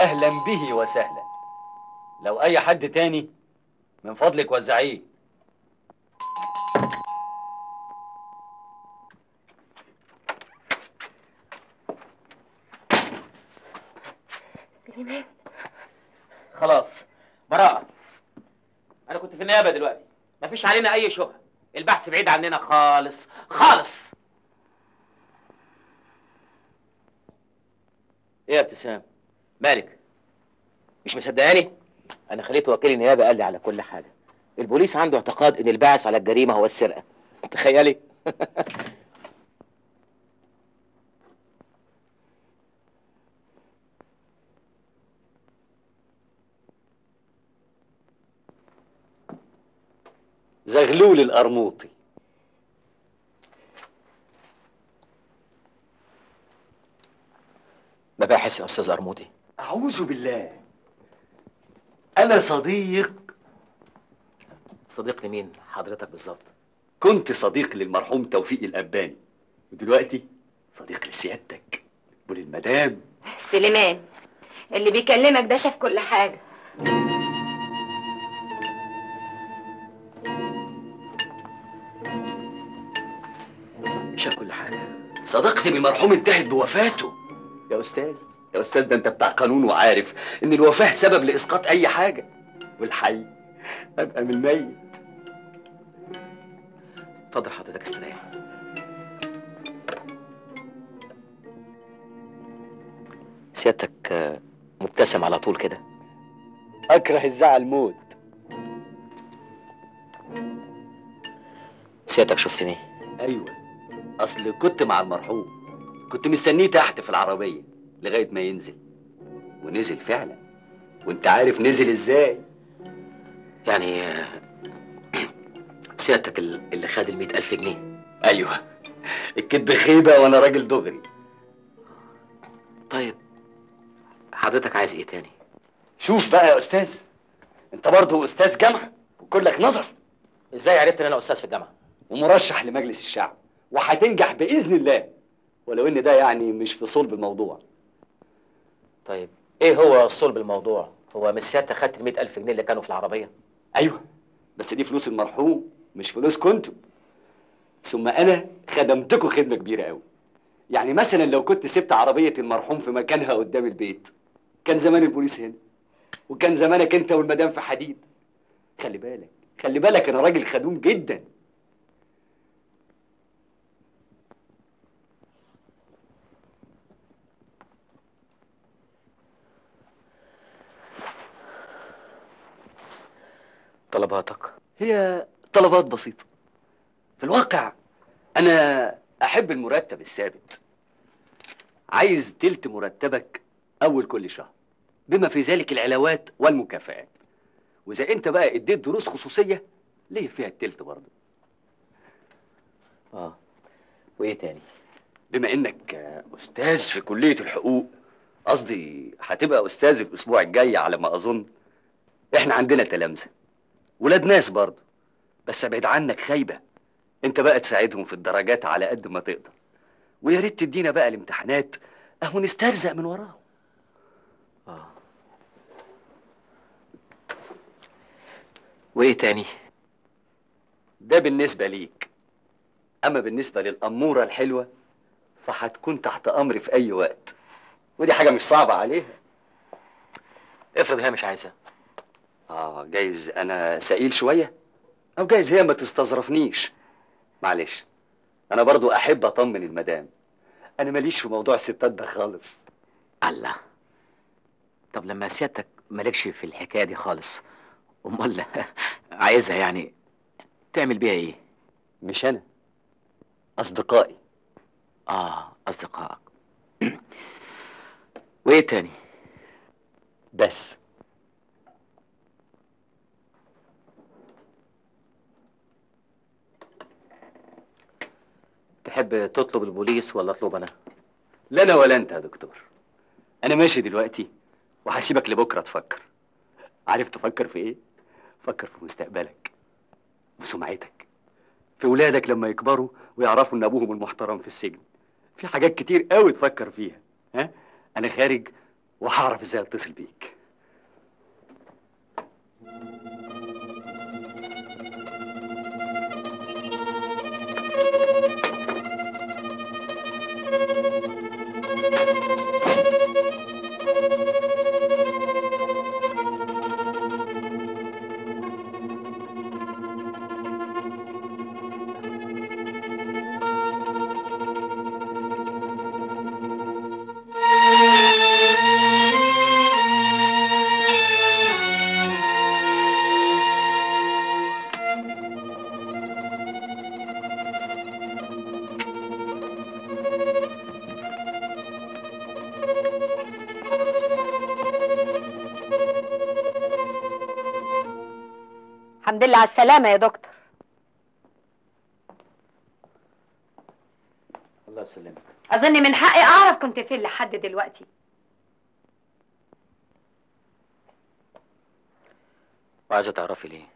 أهلا به وسهلا. لو أي حد تاني من فضلك وزعيه سليمان خلاص براءة النيابة دلوقتي. مفيش علينا أي شبهة. البحث بعيد عننا خالص. خالص. إيه يا ابتسام؟ مالك؟ مش مصدقاني؟ أنا خليت وكيل النيابة قال لي على كل حاجة. البوليس عنده اعتقاد إن الباعث على الجريمة هو السرقة. تخيلي. زغلول القرموطي مباحث يا أستاذ أرموطي. أعوذ بالله. أنا صديق. صديق لمين حضرتك بالظبط؟ كنت صديق للمرحوم توفيق الأباني. ودلوقتي صديق لسيادتك. وللمدام. سليمان اللي بيكلمك ده شاف كل حاجة. صداقتي بالمرحوم انتهت بوفاته. يا أستاذ. يا أستاذ ده أنت بتاع قانون وعارف إن الوفاة سبب لإسقاط أي حاجة. والحي. أبقى من الميت. اتفضل حضرتك استريح سيادتك آه، مبتسم على طول كده. أكره الزعل موت. سيادتك شفتني؟ أيوه. أصل كنت مع المرحوم. كنت مستنيه تحت في العربية لغاية ما ينزل. ونزل فعلا. وأنت عارف نزل إزاي. يعني آه، سيادتك ال- اللي خد المئة ألف جنيه. أيوه. الكدب خيبة وأنا راجل دغري. طيب حضرتك عايز إيه تاني؟ شوف بقى يا أستاذ. أنت برضه أستاذ جامعة وكلك نظر. إزاي عرفت إن أنا أستاذ في الجامعة؟ ومرشح لمجلس الشعب. وهتنجح بإذن الله. ولو إن ده يعني مش في صلب الموضوع. طيب إيه هو صلب الموضوع؟ هو مش سيادتك خدت المئة ألف جنيه اللي كانوا في العربية؟ أيوه بس دي فلوس المرحوم مش فلوس كنتوا. ثم أنا خدمتكم خدمة كبيرة قوي يعني مثلا لو كنت سبت عربية المرحوم في مكانها قدام البيت كان زمان البوليس هنا وكان زمانك أنت والمدام في حديد. خلي بالك خلي بالك أنا راجل خدوم جدا. طلباتك. هي طلبات بسيطة. في الواقع أنا أحب المرتب الثابت. عايز تلت مرتبك أول كل شهر. بما في ذلك العلاوات والمكافآت. وإذا أنت بقى اديت دروس خصوصية ليه فيها التلت برضه؟ آه. وإيه تاني؟ بما إنك آه، أستاذ في كلية الحقوق قصدي هتبقى أستاذ الأسبوع الجاي على ما أظن. إحنا عندنا تلامذة. ولاد ناس برضه. بس ابعد عنك خايبة. انت بقى تساعدهم في الدرجات على قد ما تقدر. ويا ريت تدينا بقى الامتحانات. اهو نسترزق من وراهم. وإيه تاني؟ ده بالنسبة ليك. أما بالنسبة للأمورة الحلوة فهتكون تحت أمري في أي وقت. ودي حاجة مش صعبة عليها. افرض هي مش عايزة. آه جايز. أنا سئيل شوية؟ أو جايز هي ما تستظرفنيش. معلش أنا برضو أحب أطمن المدام. أنا ماليش في موضوع الستات ده خالص. الله. طب لما سيادتك مالكش في الحكاية دي خالص أمال عايزها يعني تعمل بيها إيه؟ مش أنا أصدقائي. آه أصدقائك. وإيه تاني؟ بس. تحب تطلب البوليس ولا اطلب أنا؟ لا أنا ولا انت يا دكتور. أنا ماشي دلوقتي وهسيبك لبكرة تفكر. عارف تفكر في إيه؟ فكر في مستقبلك في سمعتك في ولادك لما يكبروا ويعرفوا ان ابوهم المحترم في السجن. في حاجات كتير قوي تفكر فيها ها؟ أنا خارج وهعرف إزاي اتصل بيك. على السلامة يا دكتور. الله يسلمك. أظن من حقي أعرف كنت فين لحد دلوقتي. وعايزة تعرفي ليه؟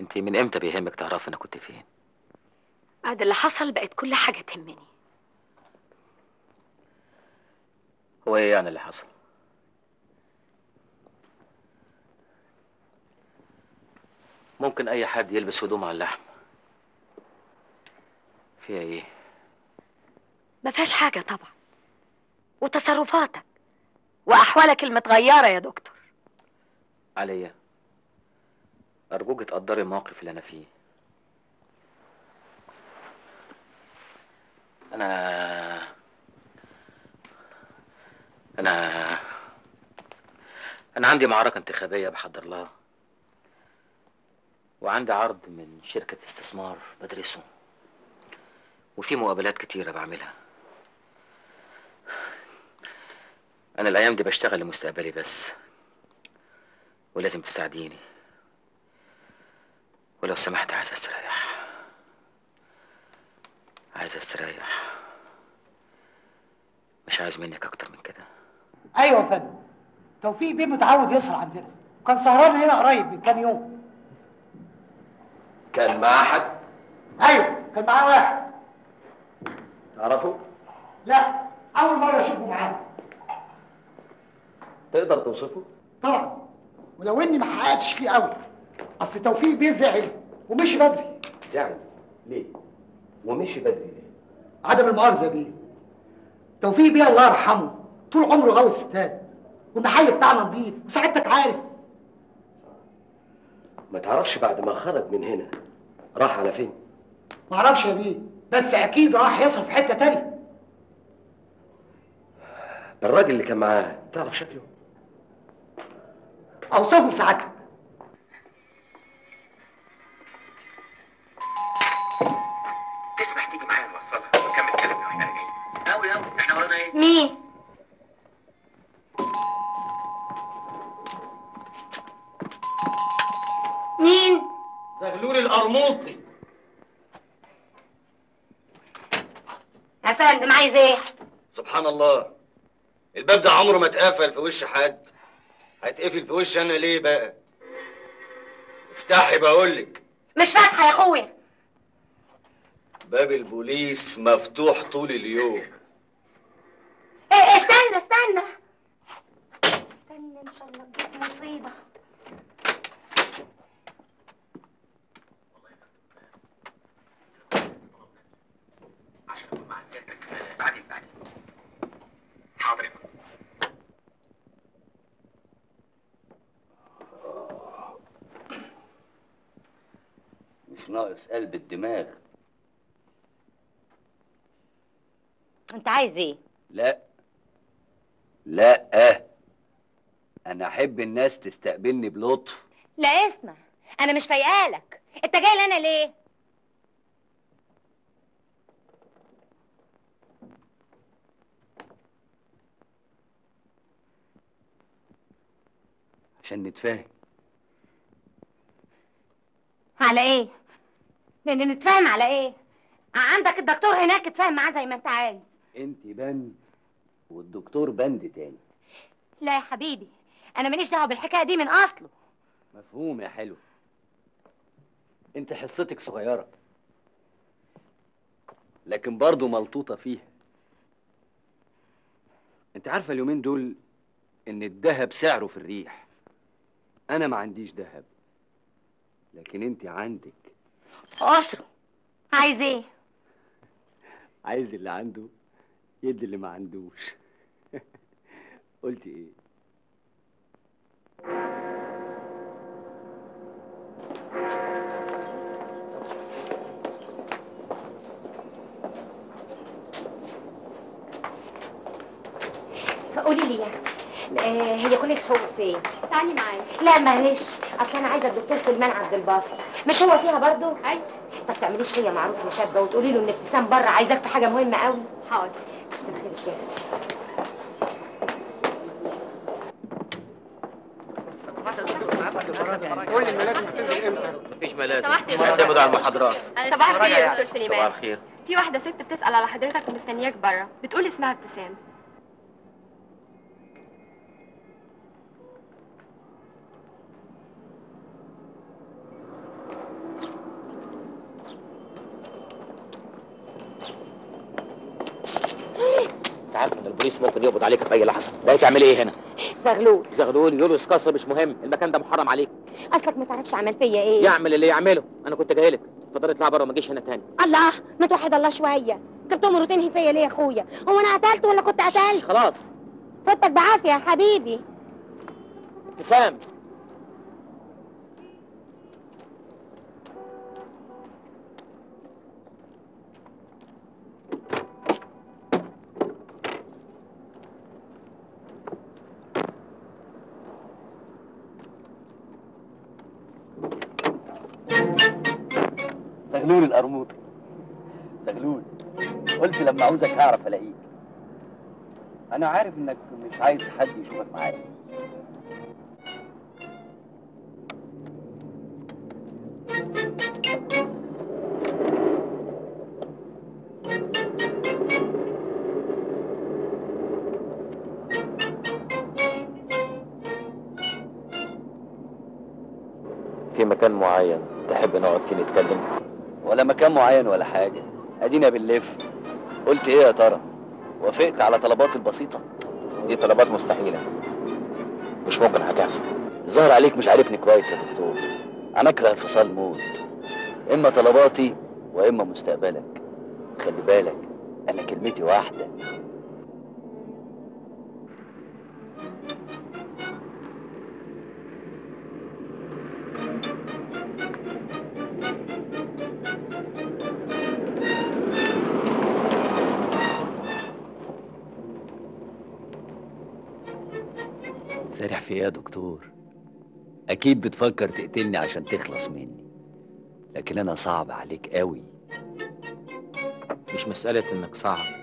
انت من إمتى بيهمك تعرفي أنا كنت فين؟ بعد اللي حصل بقت كل حاجة تهمني. هو إيه يعني اللي حصل؟ ممكن أي حد يلبس هدوم على اللحم. فيها إيه؟ ما فيهاش حاجة طبعا. وتصرفاتك. وأحوالك المتغيرة يا دكتور. عليا. أرجوك تقدري الموقف اللي أنا فيه. أنا أنا أنا عندي معركة انتخابية بحضر لها وعندي عرض من شركة استثمار بدرسه وفي مقابلات كتيرة بعملها. أنا الأيام دي بشتغل لمستقبلي بس. ولازم تساعديني. ولو سمحت عايز استريح. عايز استريح. مش عايز منك أكتر من كده. أيوه يا فندم. توفيق بيه متعود يسهر عندنا. وكان سهران هنا قريب من كام يوم. كان معاه حد أيوه كان معاه واحد. تعرفه؟ لا أول مرة أشوفه معاه. تقدر توصفه؟ طبعا. ولو إني ما حققتش فيه قوي. أصل توفيق بيه زعل ومشي بدري. زعل؟ ليه؟ ومشي بدري ليه؟ عدم المؤاخذة بيه. توفيق بيه الله يرحمه. طول عمره غاوي الستات. والمحل بتاعنا نظيف وسعادتك عارف. ما تعرفش بعد ما خرج من هنا راح على فين؟ معرفش يا بيه بس أكيد راح يصرف في حتة تانية. الراجل اللي كان معاه تعرف شكله؟ أوصفه لسعادتك تسمح تيجي معايا نوصلها. ونكمل كلامنا وإحنا راجعين. قوي قوي إحنا ورانا إيه؟ مين؟ القرموطي يا فندم عايز إيه؟ سبحان الله. الباب ده عمره ما اتقفل في وش حد. هيتقفل في وش أنا ليه بقى؟ افتحي بقولك. مش فاتحة يا اخويا باب البوليس مفتوح طول اليوم. إيه استنى استنى. استنى إن شاء الله تجيب مصيبة. مش ناقص قلب الدماغ. انت عايز إيه؟ لا. لا أنا أحب الناس تستقبلني بلطف. لا اسمع. أنا مش فايقالك أنت جاي لي أنا ليه؟ عشان نتفاهم. على إيه؟ لأن نتفاهم على إيه؟ عندك الدكتور هناك اتفاهم معاه زي ما أنت عايز. أنت بنت والدكتور بند تاني. لا يا حبيبي أنا ماليش دعوة بالحكاية دي من أصله. مفهوم يا حلو. أنت حصتك صغيرة لكن برضه ملطوطة فيها. أنت عارفة اليومين دول إن الذهب سعره في الريح. أنا ما عنديش ذهب لكن أنت عندك اسره عايز إيه؟ عايز اللي عنده يدي اللي ما عندوش. قلت إيه؟ قولي لي يا أختي. آه، هي كلية حقوق فين؟ تعالي معايا. لا معلش. أصل أنا عايزة الدكتور سلمان عبد الباسط. مش هو فيها برضه؟ أيوه طب تعمليش فيا معروف يا شابة وتقولي له إن ابتسام بره عايزاك في حاجة مهمة قوي حاضر. كتر خيرك يا قول لي الملازم هتنزل إمتى؟ مفيش ملازم. معتمد على المحاضرات. صباح الخير يا دكتور صباح سليمان. الخير. في واحدة ست بتسأل على حضرتك ومستنياك بره. بتقول اسمها ابتسام. البوليس ممكن يقبض عليك في أي لحظة. ده تعمل إيه هنا؟ زغلول. زغلول يولوس كسر مش مهم. المكان ده محرم عليك. أصلك ما تعرفش عمل فيا إيه. يعمل اللي يعمله. أنا كنت جاي لك. اتفضل اطلع بره وما تجيش هنا تاني. الله! ما توحد الله شوية. انت بتؤمر وتنهي فيا ليه يا أخويا؟ هو أنا قتلت ولا كنت قتلت؟ خلاص. فوتك بعافية يا حبيبي. ابتسام. زغلول القرموطي زغلول قلت لما عاوزك هعرف ألاقيك. أنا عارف إنك مش عايز حد يشوفك معايا. في مكان معين تحب نقعد فيه نتكلم؟ ولا مكان معين ولا حاجة. أدينا بنلف قلت إيه يا ترى؟ وافقت على طلباتي البسيطة. دي طلبات مستحيلة. مش ممكن هتحصل. ظهر عليك مش عارفني كويس يا دكتور. أنا أكره انفصال موت إما طلباتي وإما مستقبلك. خلي بالك أنا كلمتي واحدة. يا دكتور. أكيد بتفكر تقتلني عشان تخلص مني. لكن أنا صعب عليك قوي مش مسألة إنك صعب.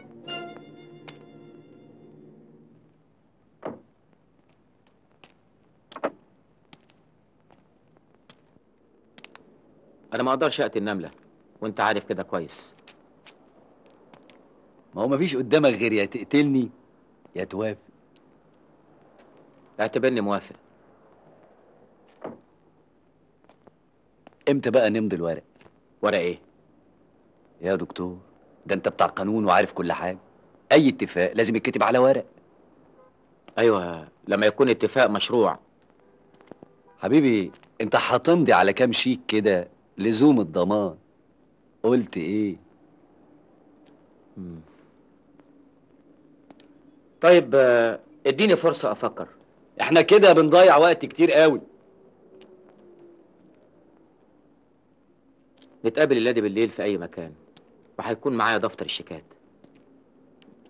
أنا ما أقدرش أقتل نملة وأنت عارف كده كويس. ما هو مفيش قدامك غير يا تقتلني يا توافق. اعتبرني موافق. إمتى بقى نمضي الورق؟ ورق إيه؟ يا دكتور ده انت بتاع قانون وعارف كل حاجة. أي اتفاق لازم يتكتب على ورق. أيوه لما يكون اتفاق مشروع. حبيبي انت هتمضي على كام شيك كده لزوم الضمان؟ قلت إيه؟ مم. طيب آه، اديني فرصة أفكر. إحنا كده بنضيع وقت كتير قوي. نتقابل الليلة بالليل في أي مكان وهيكون معايا دفتر الشيكات.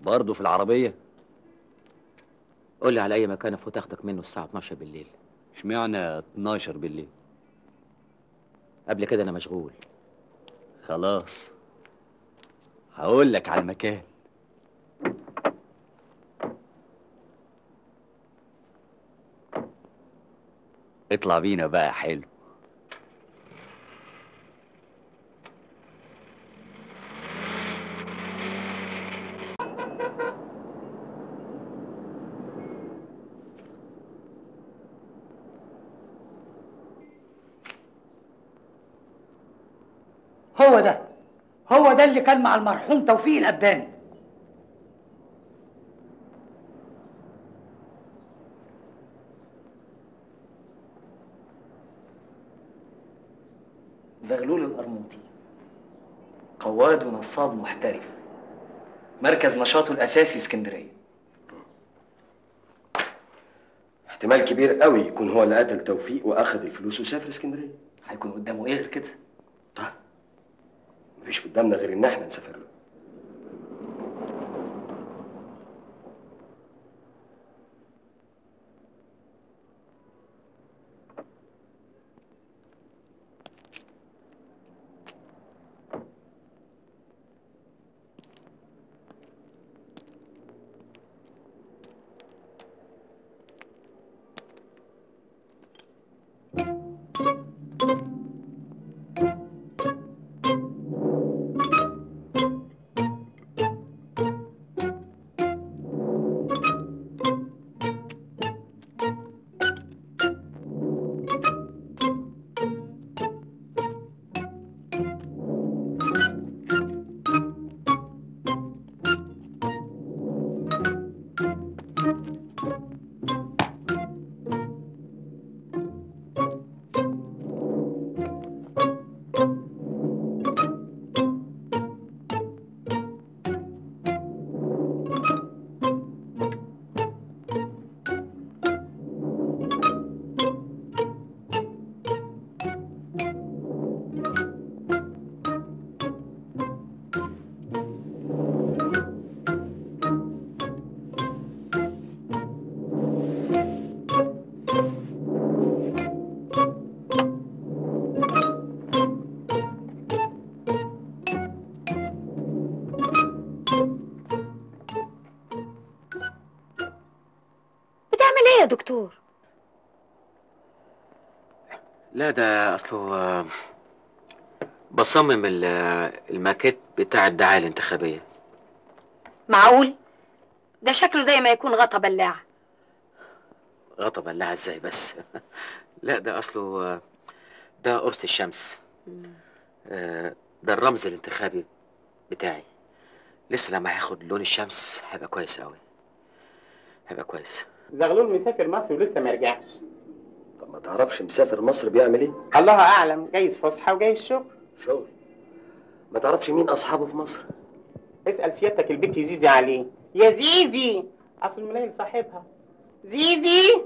برضه في العربية؟ قول لي على أي مكان أفوت أخدك منه الساعة 12 بالليل. اشمعنى 12 بالليل؟ قبل كده أنا مشغول. خلاص. هقول لك على المكان. اطلع بينا بقى حلو. هو ده هو ده اللي كان مع المرحوم توفيق الأباني. زغلول القرموطي قواد ونصاب محترف. مركز نشاطه الأساسي اسكندرية. احتمال كبير قوي يكون هو اللي قتل توفيق واخد الفلوس وسافر اسكندرية. هيكون قدامه إيه غير كده؟ مفيش قدامنا غير إن إحنا نسافر له. لا ده أصله آه، بصمم ال- الماكيت بتاع الدعاية الانتخابية. معقول؟ ده شكله زي ما يكون غطا بلاعة. غطا بلاها إزاي بس؟ لا ده أصله آه، ده قرص الشمس. آه، ده الرمز الانتخابي بتاعي. لسه لما هياخد لون الشمس هيبقى كويس قوي هيبقى كويس. زغلول مسافر مصر ولسه ما رجعش. ما تعرفش مسافر مصر بيعمل إيه؟ الله أعلم جايز فسحة وجايز شغل. شغل. ما تعرفش مين أصحابه في مصر؟ اسأل سيادتك البنت زيزي عليه. يا زيزي! أصل الملاهي صاحبها. زيزي!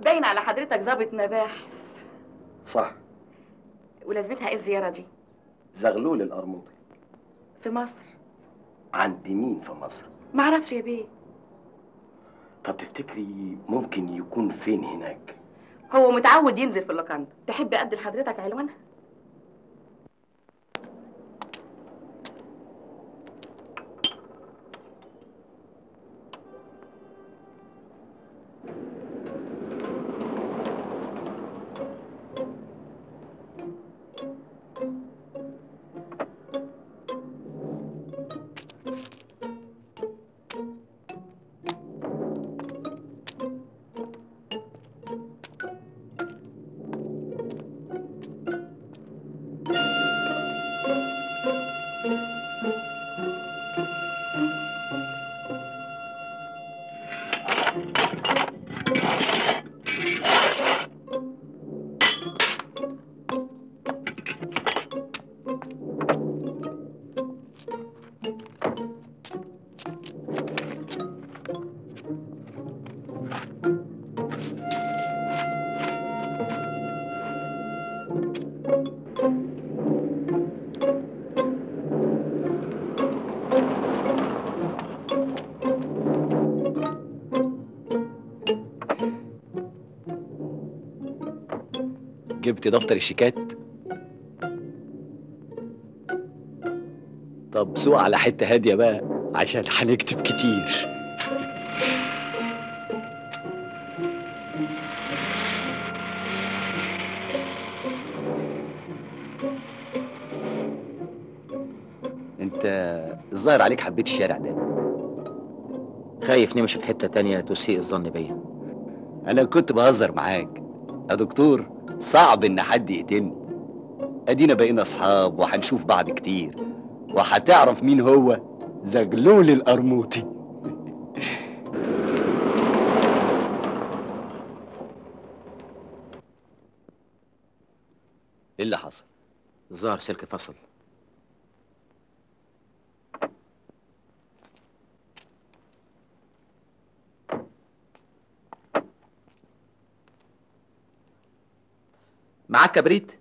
باين على حضرتك ظابط مباحث. صح. ولازمتها إيه الزيارة دي؟ زغلول القرموطي في مصر. عند مين في مصر؟ معرفش يا بيه. طب تفتكري ممكن يكون فين هناك؟ هو متعود ينزل في اللوكاندا. تحب ادي لحضرتك عنوانها؟ جبت دفتر الشيكات؟ طب سوق على حتة هادية بقى عشان هنكتب كتير. انت الظاهر عليك حبيت الشارع ده. خايف نمشي في حتة تانية تسيء الظن بيا. أنا كنت بهزر معاك. يا دكتور صعب إن حد يقتلني. أدينا بقينا أصحاب وهنشوف بعض كتير. وهتعرف مين هو؟ زغلول القرموطي. إيه اللي حصل؟ الظاهر سلك فصل. معاك كبريت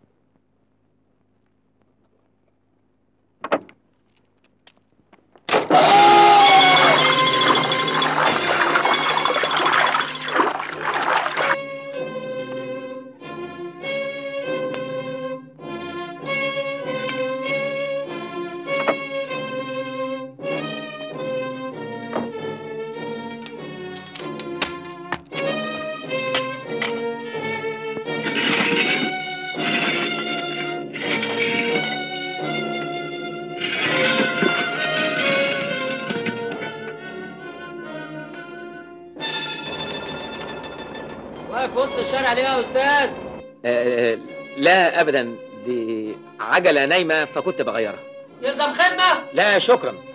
نايمة فكنت بغيرها. يلزم خدمة؟ لا شكرا.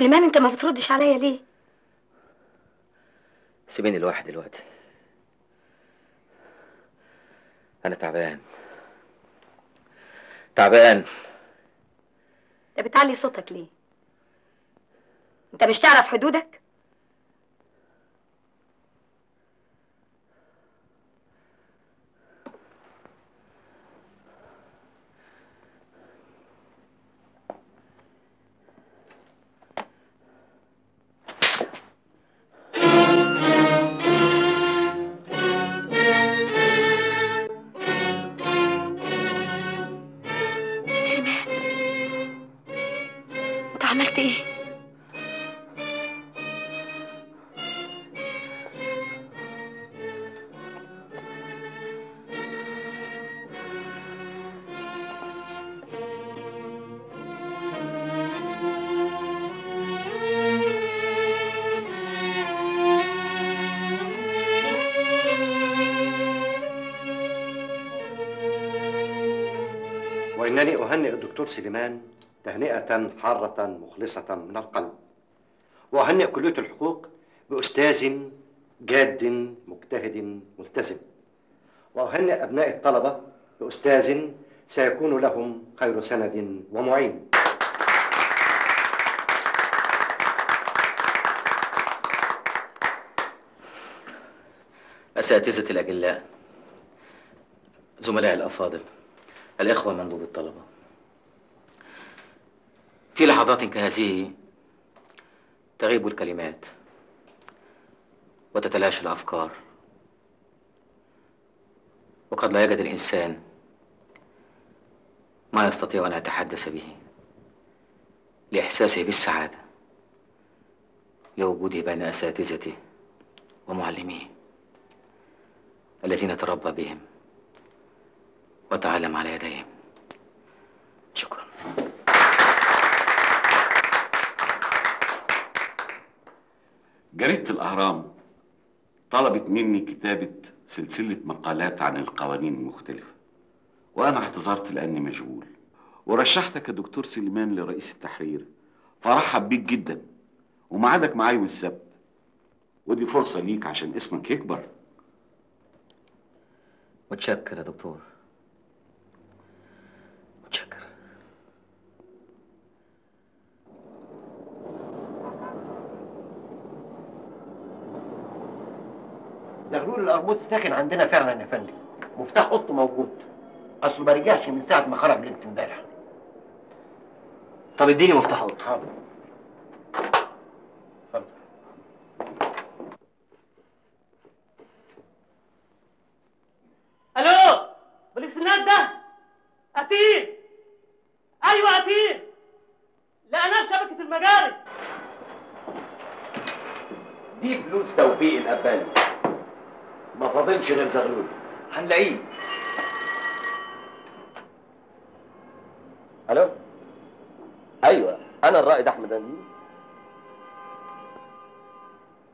سليمان انت ما بتردش عليا ليه؟ سيبيني لوحدي دلوقتي. أنا تعبان. تعبان. انت بتعلي صوتك ليه؟ انت مش تعرف حدودك؟ وإنني أهنئ الدكتور سليمان تهنئة حارة مخلصة من القلب. وأهنئ كلية الحقوق بأستاذ جاد مجتهد ملتزم. وأهنئ أبناء الطلبة بأستاذ سيكون لهم خير سند ومعين. أساتذة الأجلاء زملائي الأفاضل الإخوة مندوب الطلبة. في لحظات كهذه تغيب الكلمات وتتلاشى الأفكار. وقد لا يجد الإنسان ما يستطيع أن يتحدث به لإحساسه بالسعادة لوجوده بين أساتذته ومعلميه الذين تربى بهم. وتعلم على يديهم شكرا. جريدة الأهرام طلبت مني كتابة سلسلة مقالات عن القوانين المختلفة وأنا اعتذرت لأني مشغول. ورشحتك يا دكتور سليمان لرئيس التحرير. فرحب بيك جدا وميعادك معايا يوم السبت. ودي فرصة ليك عشان اسمك يكبر. متشكر يا دكتور. زغلول القرموطي ساكن عندنا فعلا يا فندم. مفتاح أوضته موجود. اصله ما رجعش من ساعة ما خرج ليله امبارح. طب اديني مفتاح أوضته. حاضر. ألو بالاستناد ده؟ قتيل أيوه قتيل لقناه في شبكة المجاري. دي فلوس توفيق الأباني. ما فاضلش غير زغلول هنلاقيه. ألو؟ أيوه أنا الرائد أحمد نديم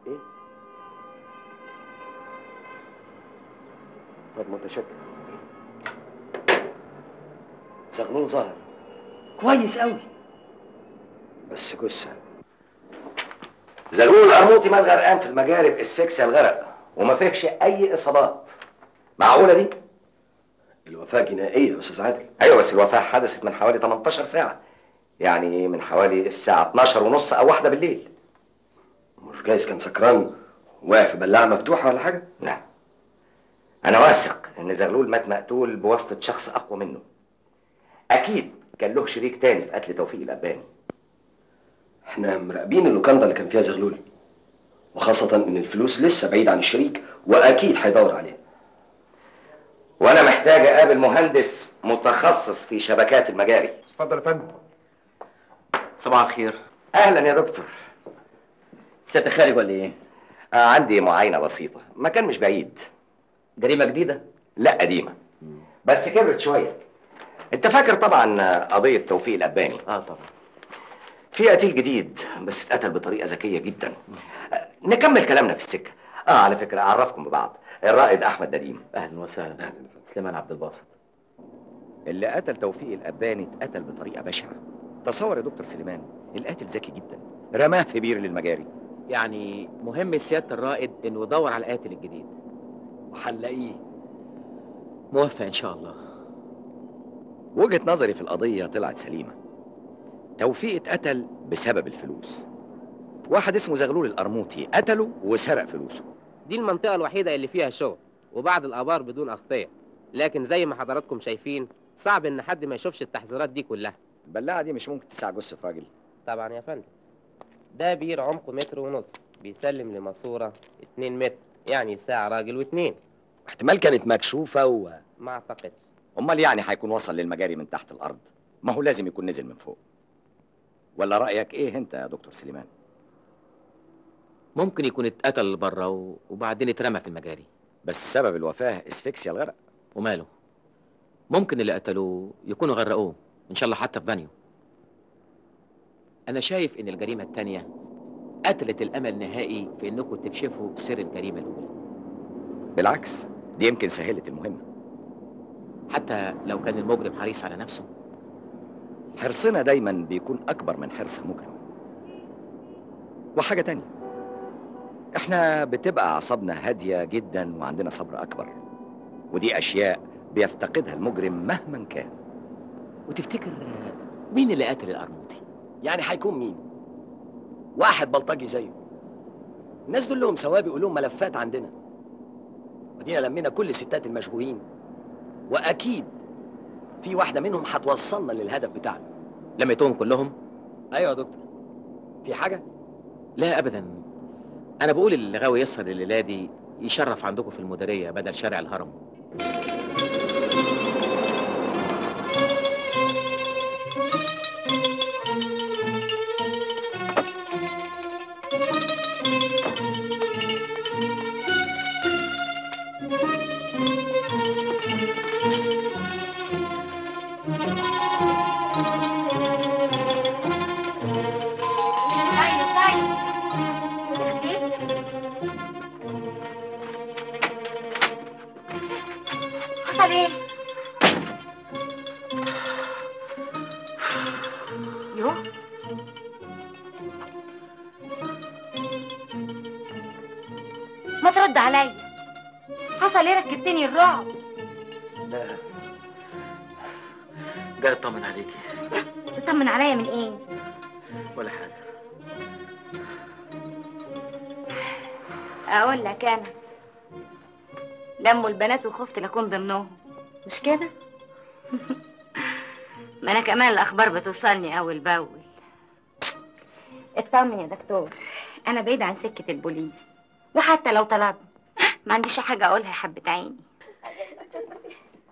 إيه؟ طب متشكر. زغلول ظهر كويس قوي بس جثة. زغلول القرموطي مات غرقان في المجاري باسفكسيا الغرق. وما فيهش أي إصابات. معقولة دي؟ الوفاة جنائية يا أستاذ عادل. أيوه بس الوفاة حدثت من حوالي 18 ساعة. يعني من حوالي الساعة 12 ونص أو واحدة بالليل. مش جايز كان سكران واقع في بلاعة مفتوحة ولا حاجة؟ لا أنا واثق إن زغلول مات مقتول بواسطة شخص أقوى منه. أكيد كان له شريك تاني في قتل توفيق الاباني إحنا مراقبين اللوكاندا اللي كان فيها زغلول. وخاصة إن الفلوس لسه بعيد عن الشريك وأكيد هيدور عليها وأنا محتاج أقابل مهندس متخصص في شبكات المجاري. اتفضل يا فندم. صباح الخير. أهلا يا دكتور. سيادة خارج ولا إيه؟ آه عندي معاينة بسيطة. مكان مش بعيد. جريمة جديدة؟ لا قديمة. بس كبرت شوية. أنت فاكر طبعا قضية توفيق الاباني آه طبعا. في قتيل جديد بس اتقتل بطريقة ذكية جدا. آه، نكمل كلامنا في السكة. آه على فكرة اعرفكم ببعض. الرائد أحمد نديم. أهلا وسهلا. سليمان عبد الباسط. اللي قتل توفيق الأباني اتقتل بطريقة بشعة. تصور يا دكتور سليمان القاتل ذكي جدا. رماه في بير للمجاري. يعني مهم سيادة الرائد إنه يدور على القاتل الجديد. وهنلاقيه موفق إن شاء الله. وجهة نظري في القضية طلعت سليمة. توفيق اتقتل بسبب الفلوس. واحد اسمه زغلول القرموطي قتله وسرق فلوسه. دي المنطقة الوحيدة اللي فيها شغل وبعض الآبار بدون أغطية. لكن زي ما حضراتكم شايفين صعب إن حد ما يشوفش التحذيرات دي كلها. البلاعة دي مش ممكن تسع جثة راجل. طبعا يا فندم. ده بير عمقه متر ونص بيسلم لماسورة اتنين متر يعني ساعة راجل واتنين. احتمال كانت مكشوفة و ما أعتقدش. أمال يعني هيكون وصل للمجاري من تحت الأرض؟ ما هو لازم يكون نزل من فوق. ولا رأيك إيه أنت يا دكتور سليمان؟ ممكن يكون اتقتل بره وبعدين اترمى في المجاري. بس سبب الوفاة إسفكسيا الغرق. وماله؟ ممكن اللي قتلوه يكونوا غرقوه إن شاء الله حتى في بانيو. أنا شايف إن الجريمة التانية قتلت الأمل نهائي في إنكم تكشفوا سر الجريمة الأولى. بالعكس دي يمكن سهلت المهمة. حتى لو كان المجرم حريص على نفسه. حرصنا دايما بيكون أكبر من حرص المجرم. وحاجة تانية إحنا بتبقى أعصابنا هادية جدا وعندنا صبر أكبر ودي أشياء بيفتقدها المجرم مهما كان. وتفتكر مين اللي قتل القرموطي يعني هيكون مين؟ واحد بلطجي زيه. الناس دول لهم سوابق ولهم ملفات عندنا. ودينا لمينا كل الستات المشبوهين. وأكيد في واحدة منهم هتوصلنا للهدف بتاعنا. لميتهم كلهم؟ أيوه يا دكتور. في حاجة؟ لا ابدا. أنا بقول اللي غاوي يسهر الليلة دي يشرف عندكم في المديرية بدل شارع الهرم. اطمن عليكي تطمن عليا من إيه؟ ولا حاجة. أقول لك أنا لموا البنات وخفت لاكون ضمنهم. مش كده؟ ما أنا كمان الأخبار بتوصلني اول باول اطمن يا دكتور أنا بعيد عن سكة البوليس. وحتى لو طلبني. ما عنديش حاجة أقولها يا حبة عيني.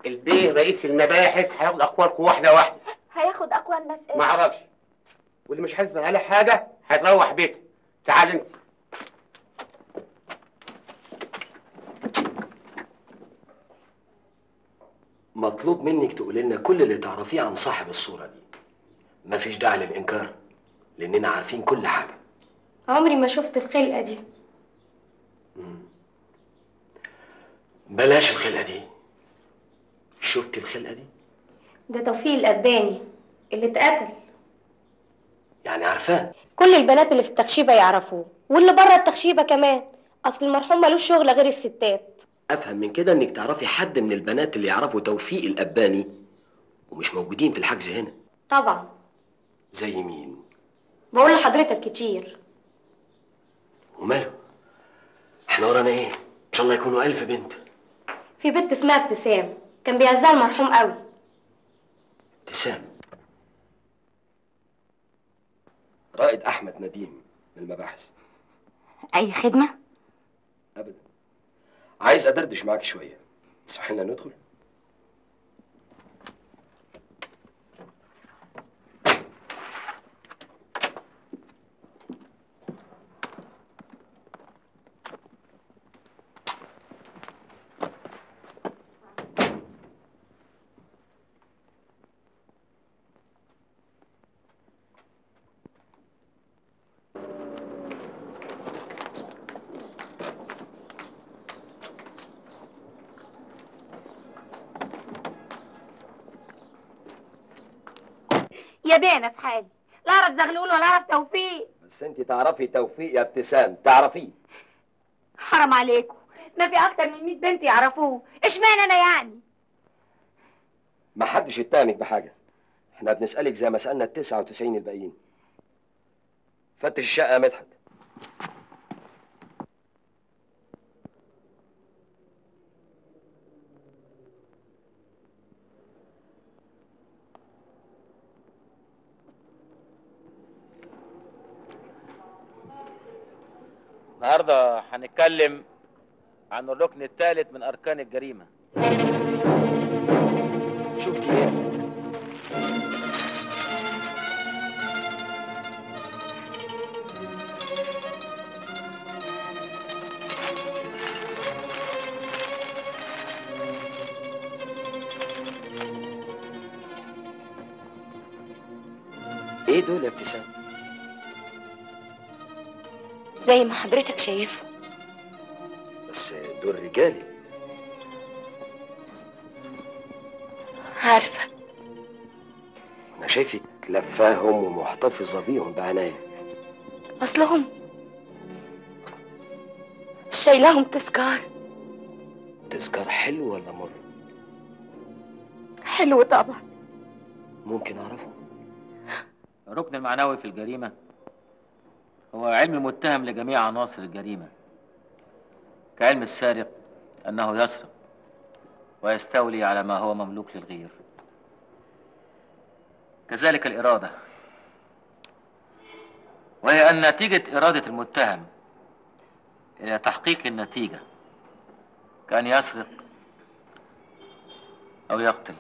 البيه رئيس المباحث هياخد أقوالكم واحدة واحدة. هياخد اقوالنا في ما أعرفش. واللي مش حاسب على حاجة هيروح بيته تعال أنت. مطلوب منك تقولي لنا كل اللي تعرفيه عن صاحب الصورة دي. مفيش داعي للإنكار لأننا عارفين كل حاجة. عمري ما شفت الخلقة دي. بلاش الخلقة دي. شفتي الخلقة دي؟ ده توفيق الأباني اللي اتقتل. يعني عارفاه؟ كل البنات اللي في التخشيبة يعرفوه واللي بره التخشيبة كمان. أصل المرحوم ملوش شغل غير الستات. أفهم من كده إنك تعرفي حد من البنات اللي يعرفوا توفيق الأباني ومش موجودين في الحجز هنا. طبعا. زي مين؟ بقول لحضرتك كتير. وماله؟ إحنا ورانا إيه؟ إن شاء الله يكونوا ألف بنت. في بنت اسمها ابتسام. كان بيعزها المرحوم قوي. ابتسام. رائد أحمد نديم من المباحث أي خدمة؟ ابدا. عايز أدردش معاك شوية. تسمح لنا ندخل يا بيه أنا في حالي لا اعرف زغلول ولا أعرف توفيق. بس أنت تعرفي توفيق يا ابتسام تعرفيه. حرام عليكم. ما في أكتر من 100 بنت يعرفوه. إشمعنى أنا يعني؟ ما حدش يتهمك بحاجة. إحنا بنسألك زي ما سألنا ال 99 الباقيين. فتش الشقة يا مدحت. النهارده هنتكلم عن الركن الثالث من أركان الجريمة. شفتي إيه؟ إيه دول يا ابتسام؟ زي ما حضرتك شايفه. بس دول رجالي. عارفة. أنا شايفك لفاهم ومحتفظة بيهم بعناية. أصلهم شايلاهم تذكار. تذكار حلو ولا مر حلو طبعا. ممكن أعرفه؟ الركن المعنوي في الجريمة. هو علم المتهم لجميع عناصر الجريمة كعلم السارق أنه يسرق ويستولي على ما هو مملوك للغير. كذلك الإرادة وهي أن نتيجة إرادة المتهم إلى تحقيق النتيجة كأن يسرق أو يقتل.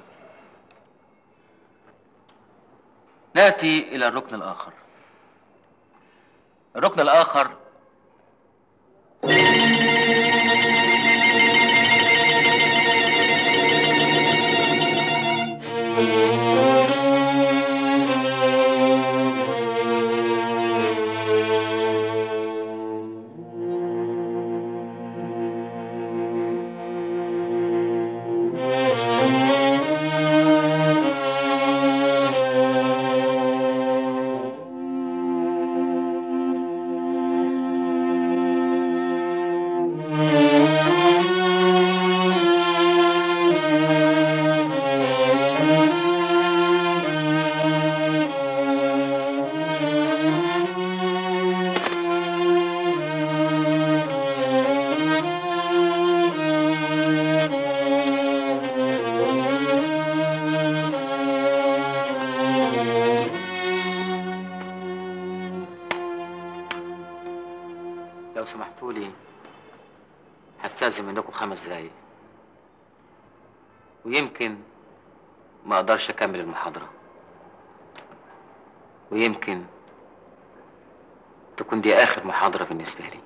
نأتي إلى الركن الآخر. الركن الآخر. هستأذن منكم خمس دقايق. ويمكن ما أقدرش أكمل المحاضرة. ويمكن تكون دي آخر محاضرة بالنسبة لي.